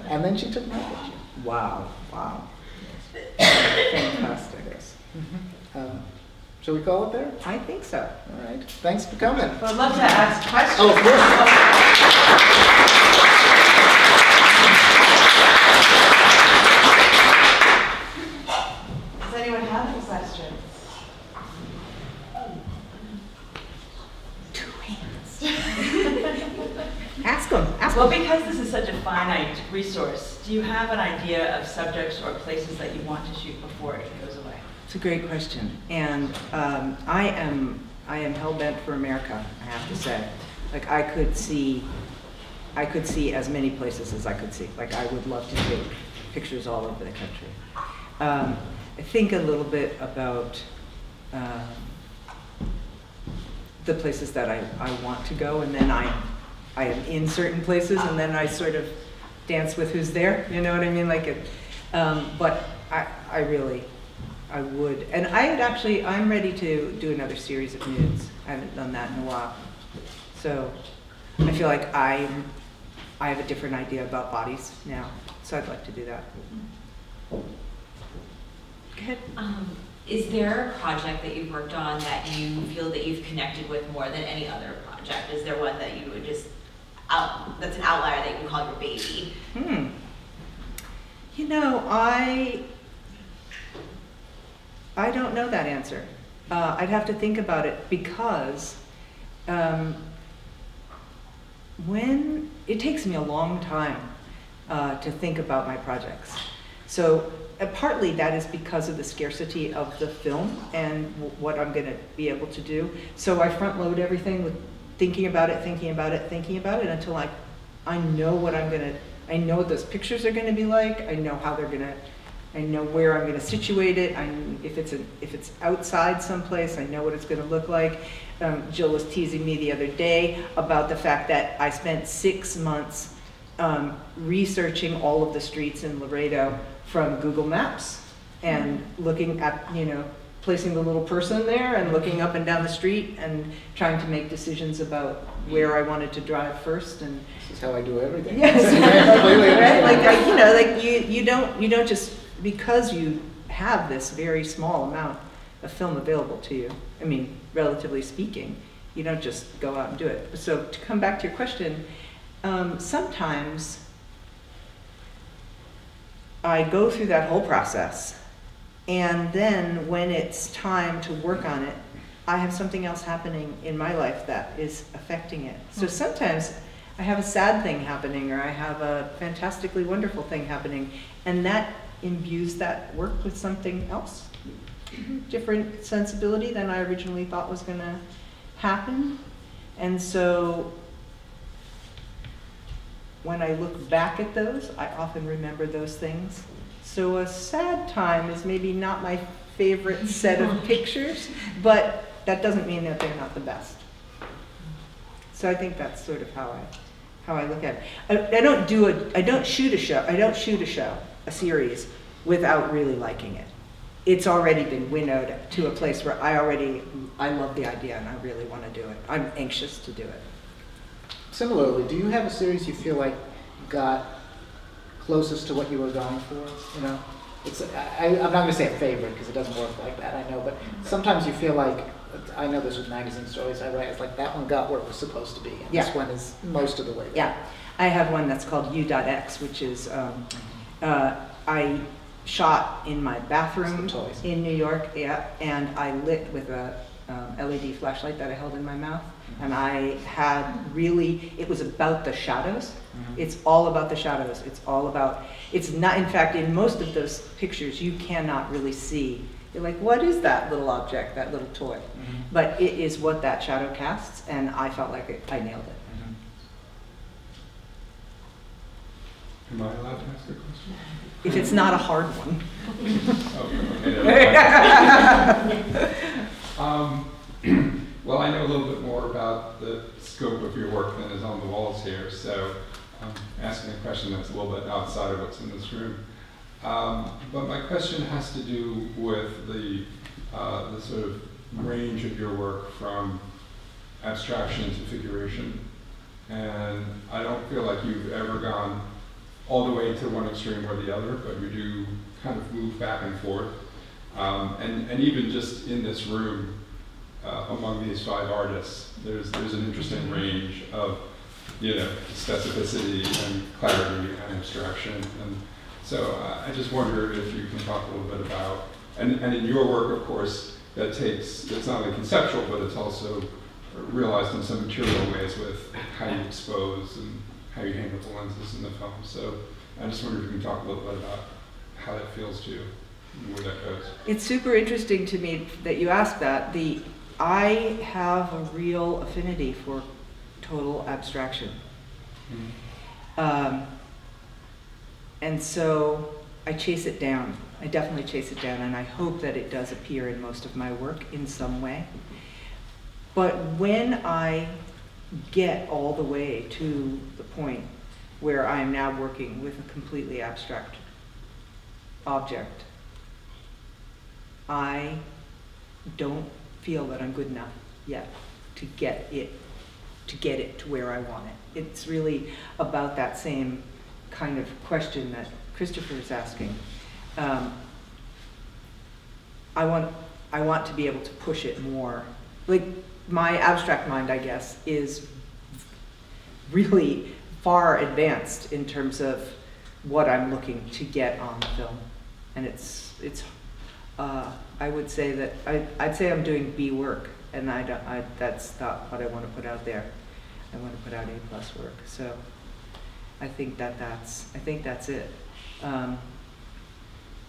And then she took my picture. Wow, wow. Fantastic. Shall we call it there? I think so. All right, thanks for coming. Well, I'd love to ask questions. Oh, of course. Does anyone have any questions? Two hands. Ask them, ask Well, them. because this is such a finite resource, do you have an idea of subjects or places that you want to shoot before it goes away? It's a great question, and um, I am I am hell bent for America. I have to say, like I could see, I could see as many places as I could see. Like I would love to take pictures all over the country. Um, I think a little bit about um, the places that I, I want to go, and then I I am in certain places, and then I sort of dance with who's there. You know what I mean? Like it. Um, but I I really I would, and I would actually I'm ready to do another series of nudes. I haven't done that in a while, so I feel like I'm, I have a different idea about bodies now. So I'd like to do that. Go ahead. Um, is there a project that you've worked on that you feel that you've connected with more than any other project? Is there one that you would just, out, that's an outlier that you call your baby? Hmm. You know, I I don't know that answer. Uh, I'd have to think about it because um, when it takes me a long time uh, to think about my projects. So uh, partly that is because of the scarcity of the film and what I'm going to be able to do. So I front load everything with thinking about it, thinking about it, thinking about it until I I know what I'm going to I know what those pictures are going to be like. I know how they're going to I know where I'm going to situate it. I if it's a, if it's outside someplace, I know what it's going to look like. Um, Jill was teasing me the other day about the fact that I spent six months um, researching all of the streets in Laredo from Google Maps and looking at you know placing the little person there and looking up and down the street and trying to make decisions about where I wanted to drive first and This is how I do everything. Yes, right? Like. I- you know, like you, you don't, you don't just, because you have this very small amount of film available to you, I mean, relatively speaking, you don't just go out and do it. So to come back to your question, um, sometimes I go through that whole process, and then when it's time to work on it, I have something else happening in my life that is affecting it. So sometimes I have a sad thing happening, or I have a fantastically wonderful thing happening, and that imbues that work with something else, different sensibility than I originally thought was going to happen. And so when I look back at those, I often remember those things. So a sad time is maybe not my favorite set of pictures, but that doesn't mean that they're not the best. So I think that's sort of how I how I look at it. I, I don't do a I don't shoot a show. I don't shoot a show, a series without really liking it. It's already been winnowed to a place where I already I love the idea and I really want to do it. I'm anxious to do it. Similarly, do you have a series you feel like got closest to what you were going for? You know, it's I, I'm not going to say a favorite because it doesn't work like that. I know, but sometimes you feel like I know this with magazine stories I write. It's like that one got where it was supposed to be, and Yeah. this one is most of the way there. Yeah, I have one that's called U.X, which is um, uh, I shot in my bathroom It's the toys. in New York, yeah, and I lit with a, um, LED flashlight that I held in my mouth. And I had really, it was about the shadows. Mhm. It's all about the shadows. It's all about, it's not, in fact, in most of those pictures, you cannot really see. You're like, what is that little object, that little toy? Mhm. But it is what that shadow casts, and I felt like it, I nailed it. Am I allowed to ask a question? If it's not a hard one. Okay. Um, Well, I know a little bit more about the scope of your work than is on the walls here, so I'm asking a question that's a little bit outside of what's in this room. Um, But my question has to do with the, uh, the sort of range of your work from abstraction to figuration. And I don't feel like you've ever gone all the way to one extreme or the other, but you do kind of move back and forth. Um, and, and even just in this room, uh, among these five artists, there's, there's an interesting range of, you know, specificity and clarity and abstraction. And so uh, I just wonder if you can talk a little bit about, and, and in your work, of course, that takes, it's not only conceptual, but it's also realized in some material ways with how you expose and how you handle the lenses in the film. So I just wonder if you can talk a little bit about how that feels to you and where that goes. It's super interesting to me that you ask that. The, I have a real affinity for total abstraction. Um, and so I chase it down. I definitely chase it down, and I hope that it does appear in most of my work in some way. But when I get all the way to the point where I am now working with a completely abstract object, I don't feel that I'm good enough yet to get it to get it to where I want it. It's really about that same kind of question that Christopher is asking. Um, I want I want to be able to push it more. Like my abstract mind, I guess, is really far advanced in terms of what I'm looking to get on the film, and it's it's. Uh, I would say that I, I'd say I'm doing B work, and I don't. I, that's not what I want to put out there. I want to put out A plus work. So I think that that's I think that's it. Um,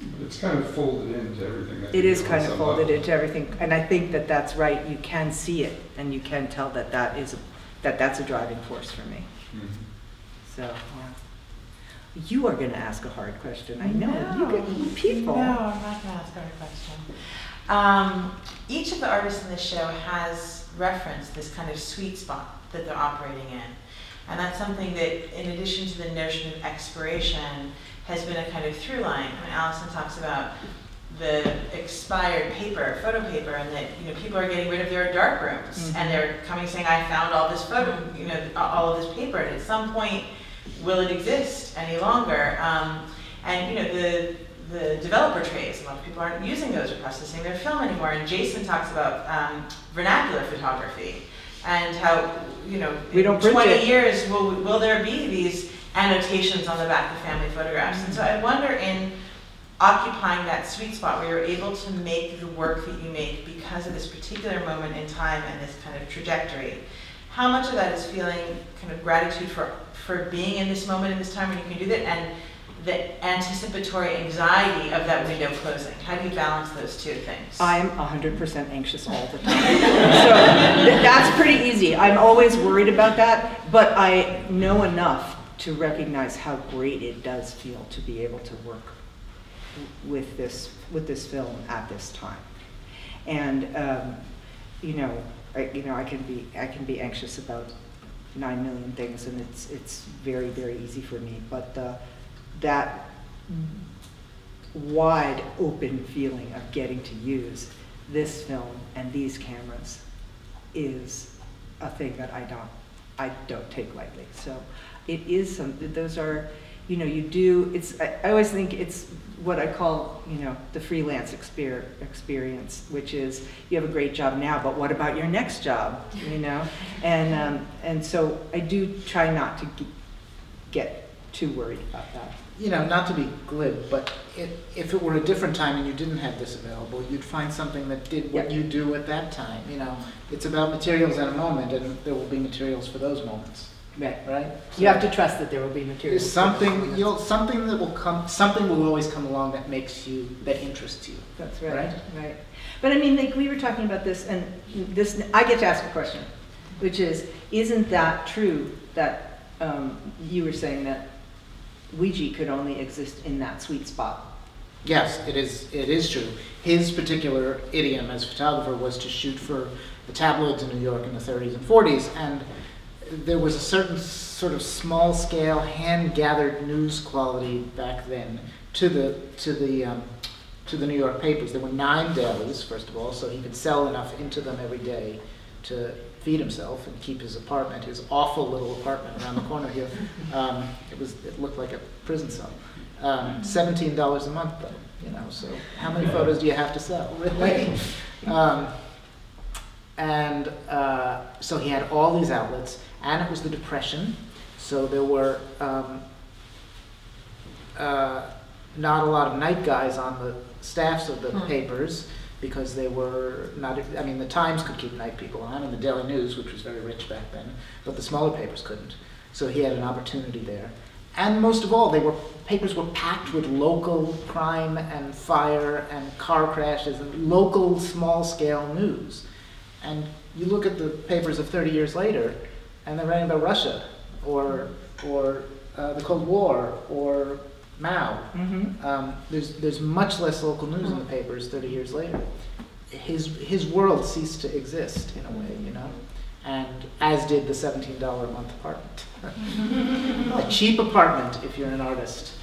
But it's kind of folded into everything that it you is do kind of some folded level. into everything, and I think that that's right. You can see it, and you can tell that that is a, that that's a driving force for me. Mhm. So, yeah. You are going to ask a hard question. I know. You No. get you people. No, I'm not gonna ask her a question. Um, each of the artists in this show has referenced this kind of sweet spot that they're operating in. And that's something that, in addition to the notion of expiration, has been a kind of through line. I mean, Alison talks about the expired paper, photo paper, and that you know people are getting rid of their dark rooms, Mhm. and they're coming saying, "I found all this photo, you know, all of this paper." And at some point, will it exist any longer? Um, and you know, the the developer trays, a lot of people aren't using those or processing their film anymore. And Jason talks about um, vernacular photography and how you know We in don't print 20 it. years will will there be these annotations on the back of family photographs? And so I wonder in occupying that sweet spot where you're able to make the work that you make because of this particular moment in time and this kind of trajectory. How much of that is feeling kind of gratitude for, for being in this moment in this time when you can do that and the anticipatory anxiety of that window closing? How do you balance those two things? I'm 100% anxious all the time. so th- that's pretty easy. I'm always worried about that, but I know enough to recognize how great it does feel to be able to work with this with this film at this time. And um, you know, I, you know, I can be I can be anxious about nine million things, and it's it's very very easy for me. But the, that wide open feeling of getting to use this film and these cameras is a thing that I don't I don't take lightly. So it is some those are you know you do it's I, I always think it's what I call you know the freelance exper- experience which is you have a great job now but what about your next job you know and um, and so I do try not to g- get too worried about that. you know, not to be glib, but it, if it were a different time and you didn't have this available, you'd find something that did what Yeah. you do at that time. You know, it's about materials at a moment, and there will be materials for those moments, Right. right? You have to trust that there will be materials. There's something you'll something that will come. Something will always come along that makes you that interests you. That's right, Right? right. But I mean, like, we were talking about this, and this, I get to ask a question, which is, isn't that true that, um, you were saying that Weegee could only exist in that sweet spot? Yes, it is. It is true. His particular idiom as a photographer was to shoot for the tabloids in New York in the 30s and 40s, and there was a certain sort of small-scale, hand-gathered news quality back then to the to the um, to the New York papers. There were nine dailies, first of all, so he could sell enough into them every day to feed himself and keep his apartment, his awful little apartment around the corner here. Um, it was it looked like a prison cell. Um, Seventeen dollars a month, though, you know. So how many photos do you have to sell, really? Um, and uh, so he had all these outlets, and it was the Depression, so there were um, uh, not a lot of night guys on the staffs of the Hmm. papers because they were not. I mean, the Times could keep night people on, and the Daily News, which was very rich back then, but the smaller papers couldn't. So he had an opportunity there. And most of all, they were papers were packed with local crime and fire and car crashes and local small-scale news. And you look at the papers of 30 years later, and they're writing about Russia or or uh, the Cold War or Mao. Mm-hmm. Um, there's there's much less local news in the papers 30 years later. His his world ceased to exist in a way, you know, and as did the $17 a month apartment. a cheap apartment, if you're an artist,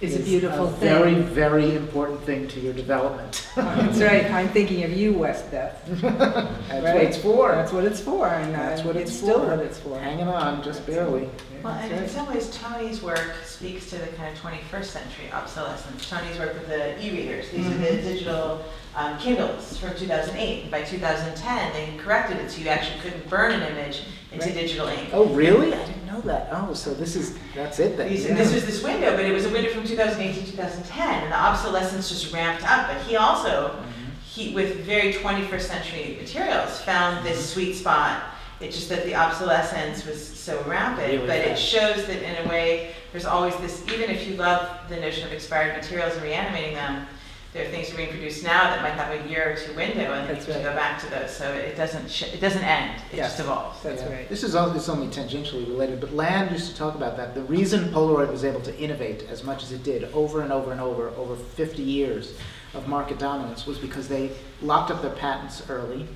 It's a beautiful a thing. very very important thing to your development. That's right, I'm thinking of you, Westbeth. That's what it's for. That's what it's for, and That's uh, what it's it's still for. what it's for. Hanging on, just barely. Well, and in some ways, Tony's work speaks to the kind of 21st century obsolescence. Tony's work with the e-readers, these are the digital um, Kindles from 2008. By 2010, they corrected it so you actually couldn't burn an image into Right. digital ink. Oh, really? Know that. Oh, so this is that's it then. These, Yeah. This was this window, but it was a window from 2008 to 2010, and the obsolescence just ramped up. But he also, mm-hmm. he with very 21st century materials, found this mm-hmm. sweet spot. It's just that the obsolescence was so Really but it shows that in a way, there's always this. Even if you love the notion of expired materials and reanimating them, there are things that are being produced now that might have a year or two window, and then That's you can right. go back to those. So it doesn't sh- it doesn't end. It Yeah. just evolves. That's Yeah. right. This is all, it's only tangentially related, but Land used to talk about that. The reason Polaroid was able to innovate as much as it did over and over and over, over 50 years of market dominance, was because they locked up their patents early,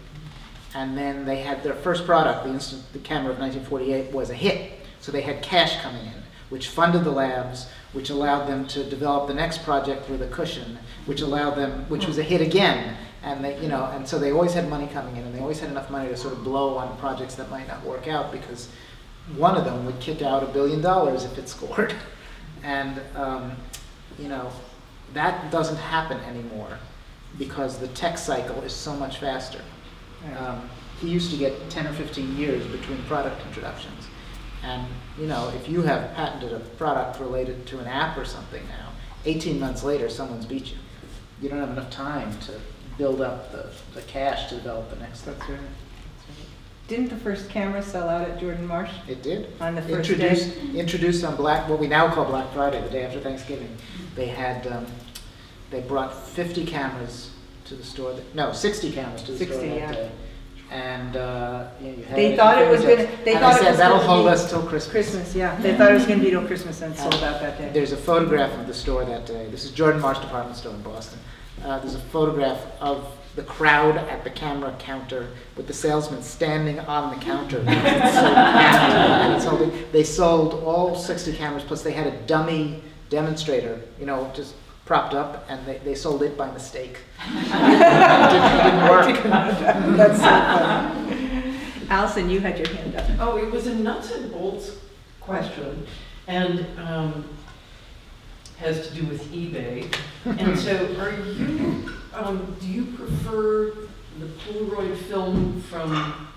and then they had their first product, the instant the camera of 1948, was a hit. So they had cash coming in, which funded the labs, which allowed them to develop the next project with a cushion, which allowed them, which was a hit again. And they, you know, and so they always had money coming in, and they always had enough money to sort of blow on projects that might not work out because one of them would kick out a billion dollars if it scored. And, um, you know, that doesn't happen anymore because the tech cycle is so much faster. Um, he used to get 10 or 15 years between product introductions. And, you know, if you have patented a product related to an app or something now, 18 months later, someone's beat you. You don't have enough time to build up the, the cash to develop the next thing. That's right. Didn't the first camera sell out at Jordan Marsh It did. on the first Introduced, day? introduced on Black, what we now call Black Friday, the day after Thanksgiving. They had, um, they brought 50 cameras to the store, that- no, 60 cameras to the store that yeah. day. And, uh, yeah, you had. They thought it was gonna- they and thought I said, that'll hold be us till Christmas. Christmas, yeah. They thought it was gonna be till Christmas and sold out that day. There's a photograph of the store that day. This is Jordan Marsh Department Store in Boston. Uh, there's a photograph of the crowd at the camera counter with the salesman standing on the counter. It's so packed, and it's holding- They sold all 60 cameras, plus they had a dummy demonstrator, you know, just propped up, and they, they sold it by mistake. it didn't, didn't work. That's so funny. Allison, you had your hand up. Oh, it was a nuts and bolts question, and um, has to do with eBay. And so, are you, um, do you prefer the Polaroid film from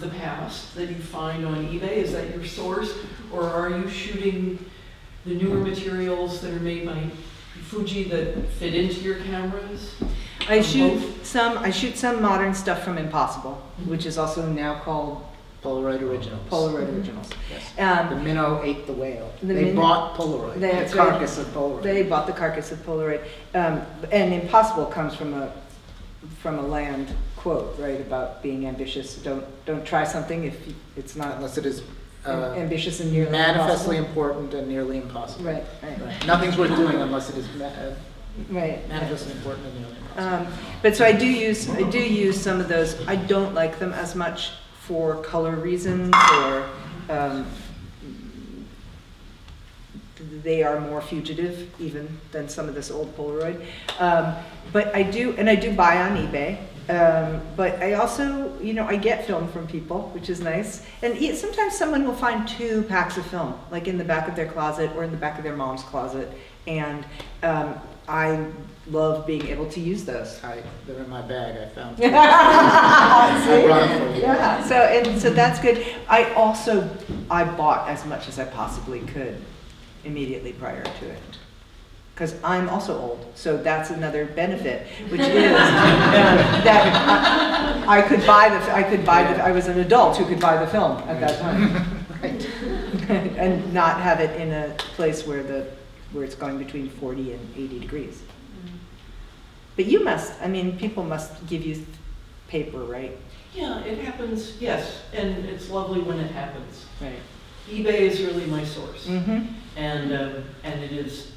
the past that you find on eBay? Is that your source, or are you shooting the newer materials that are made by Fuji that fit into your cameras? I Um, shoot both? some, I shoot some modern stuff from Impossible, which is also now called Polaroid originals. Polaroid Originals. Yes. The Um, minnow ate the whale. The They minnow- bought Polaroid, the That's right. carcass of Polaroid. They bought the carcass of Polaroid. Um, and Impossible comes from a, from a Land quote, right, about being ambitious. Don't, don't try something if you- it's not Unless it is uh, ambitious and nearly manifestly impossible. important and nearly impossible. Right, right, Right. Nothing's worth doing unless it is ma- uh, right. manifestly important and nearly impossible. Um, but so I do use, I do use some of those. I don't like them as much for color reasons or, um, they are more fugitive even than some of this old Polaroid. Um, but I do, and I do buy on eBay. Um, but I also, you know, I get film from people, which is nice. And sometimes someone will find two packs of film, like in the back of their closet or in the back of their mom's closet. And um, I love being able to use those. I, they're in my bag, I found. See? I brought them for you. Yeah, so, and, so that's good. I also, I bought as much as I possibly could immediately prior to it. Because I'm also old, so that's another benefit, which is um, that I, I could buy the, I could buy the, I was an adult who could buy the film at that time. Right. And not have it in a place where the, where it's going between 40 and 80 degrees. But you must, I mean, people must give you paper, right? Yeah, it happens, yes, and it's lovely when it happens. Right. eBay is really my source, Mm-hmm. and, um, and it is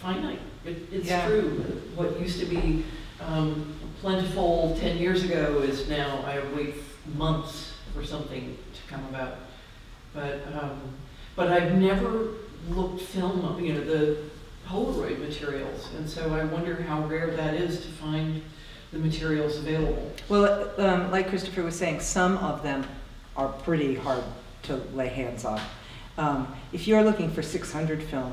finite. It, it's Yeah. true. What used to be um, plentiful 10 years ago is now, I wait months for something to come about. But, um, but I've never looked film up, you know, the Polaroid materials, and so I wonder how rare that is to find the materials available. Well, um, like Christopher was saying, some of them are pretty hard to lay hands on. Um, if you're looking for 600 film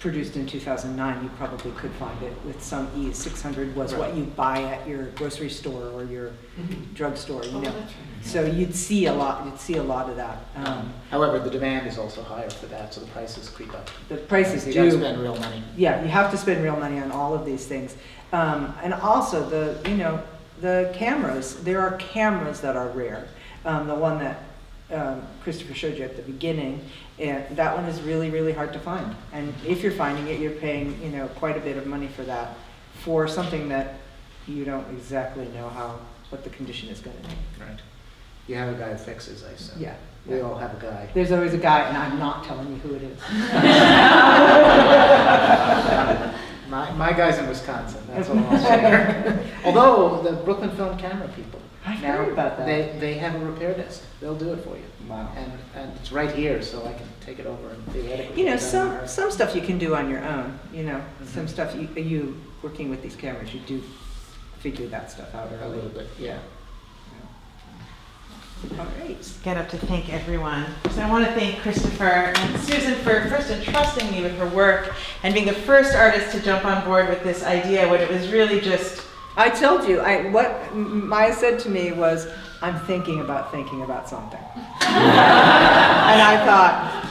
produced in 2009, you probably could find it with some ease. 600 was what you buy at your grocery store or your drugstore, you Oh, know. that's right. So you'd see a lot. You'd see a lot of that. Um, However, the demand is also higher for that, so the prices creep up. the prices You gotta spend real money. Yeah, you have to spend real money on all of these things. Um, and also the, you know, the cameras, there are cameras that are rare. Um, the one that um, Christopher showed you at the beginning, and that one is really, really hard to find. And if you're finding it, you're paying, you know, quite a bit of money for that, for something that you don't exactly know how, what the condition is gonna be. Right. You have a guy that fixes, I assume. Yeah. We all have a guy. There's always a guy, and I'm not telling you who it is. My, my guy's in Wisconsin, that's all I'll say. Although, the Brooklyn Film Camera people. I've now, heard about that. They, they have a repair desk. They'll do it for you. Wow. And, and it's right here, so I can take it over and theoretically. You know, some, some stuff you can do on your own, you know, some Mhm. stuff you, you, working with these cameras, you do figure that stuff out A early. little bit, yeah. All right. get up to thank everyone. So I want to thank Christopher and Susan for first entrusting me with her work and being the first artist to jump on board with this idea when it was really just I told you, I, what Maya said to me was, I'm thinking about thinking about something. And I thought,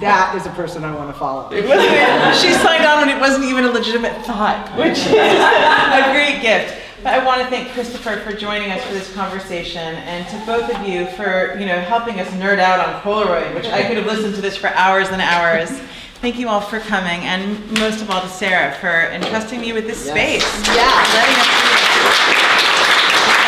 that is a person I want to follow. It wasn't even, she signed on when it wasn't even a legitimate thought, which is a great gift. But I want to thank Christopher for joining us for this conversation and to both of you for, you know, helping us nerd out on Polaroid, which I could have listened to this for hours and hours. Thank you all for coming and most of all to Sara for entrusting me with this Yes. space. Yeah. Letting us do this.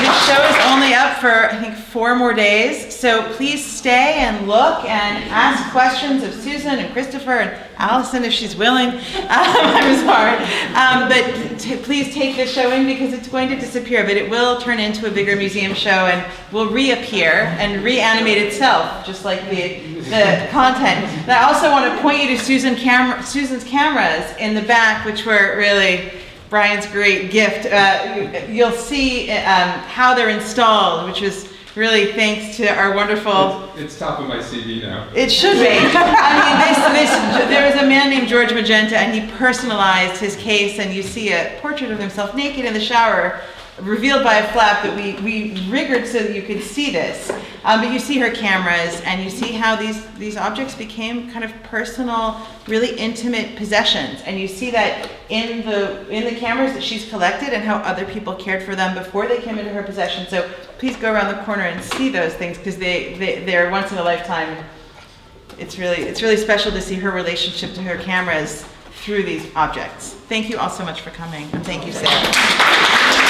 This show is only up for, I think, four more days, so please stay and look and ask questions of Susan and Christopher and Alison if she's willing. Um, I'm sorry. Um, but please take this show in because it's going to disappear, but it will turn into a bigger museum show and will reappear and reanimate itself, just like the, the content. And I also want to point you to Susan cam- Susan's cameras in the back, which were really Brian's great gift. Uh, you- you'll see um, how they're installed, which is really thanks to our wonderful. It's it's top of my CD now. It should be. I mean, this, this, there was a man named George Magenta, and he personalized his case, and you see a portrait of himself naked in the shower revealed by a flap that we, we rigged so that you could see this. Um, but you see her cameras and you see how these, these objects became kind of personal, really intimate possessions. And you see that in the, in the cameras that she's collected and how other people cared for them before they came into her possession. So please go around the corner and see those things because they, they, they're once in a lifetime. It's really, it's really special to see her relationship to her cameras through these objects. Thank you all so much for coming and thank you, Sara.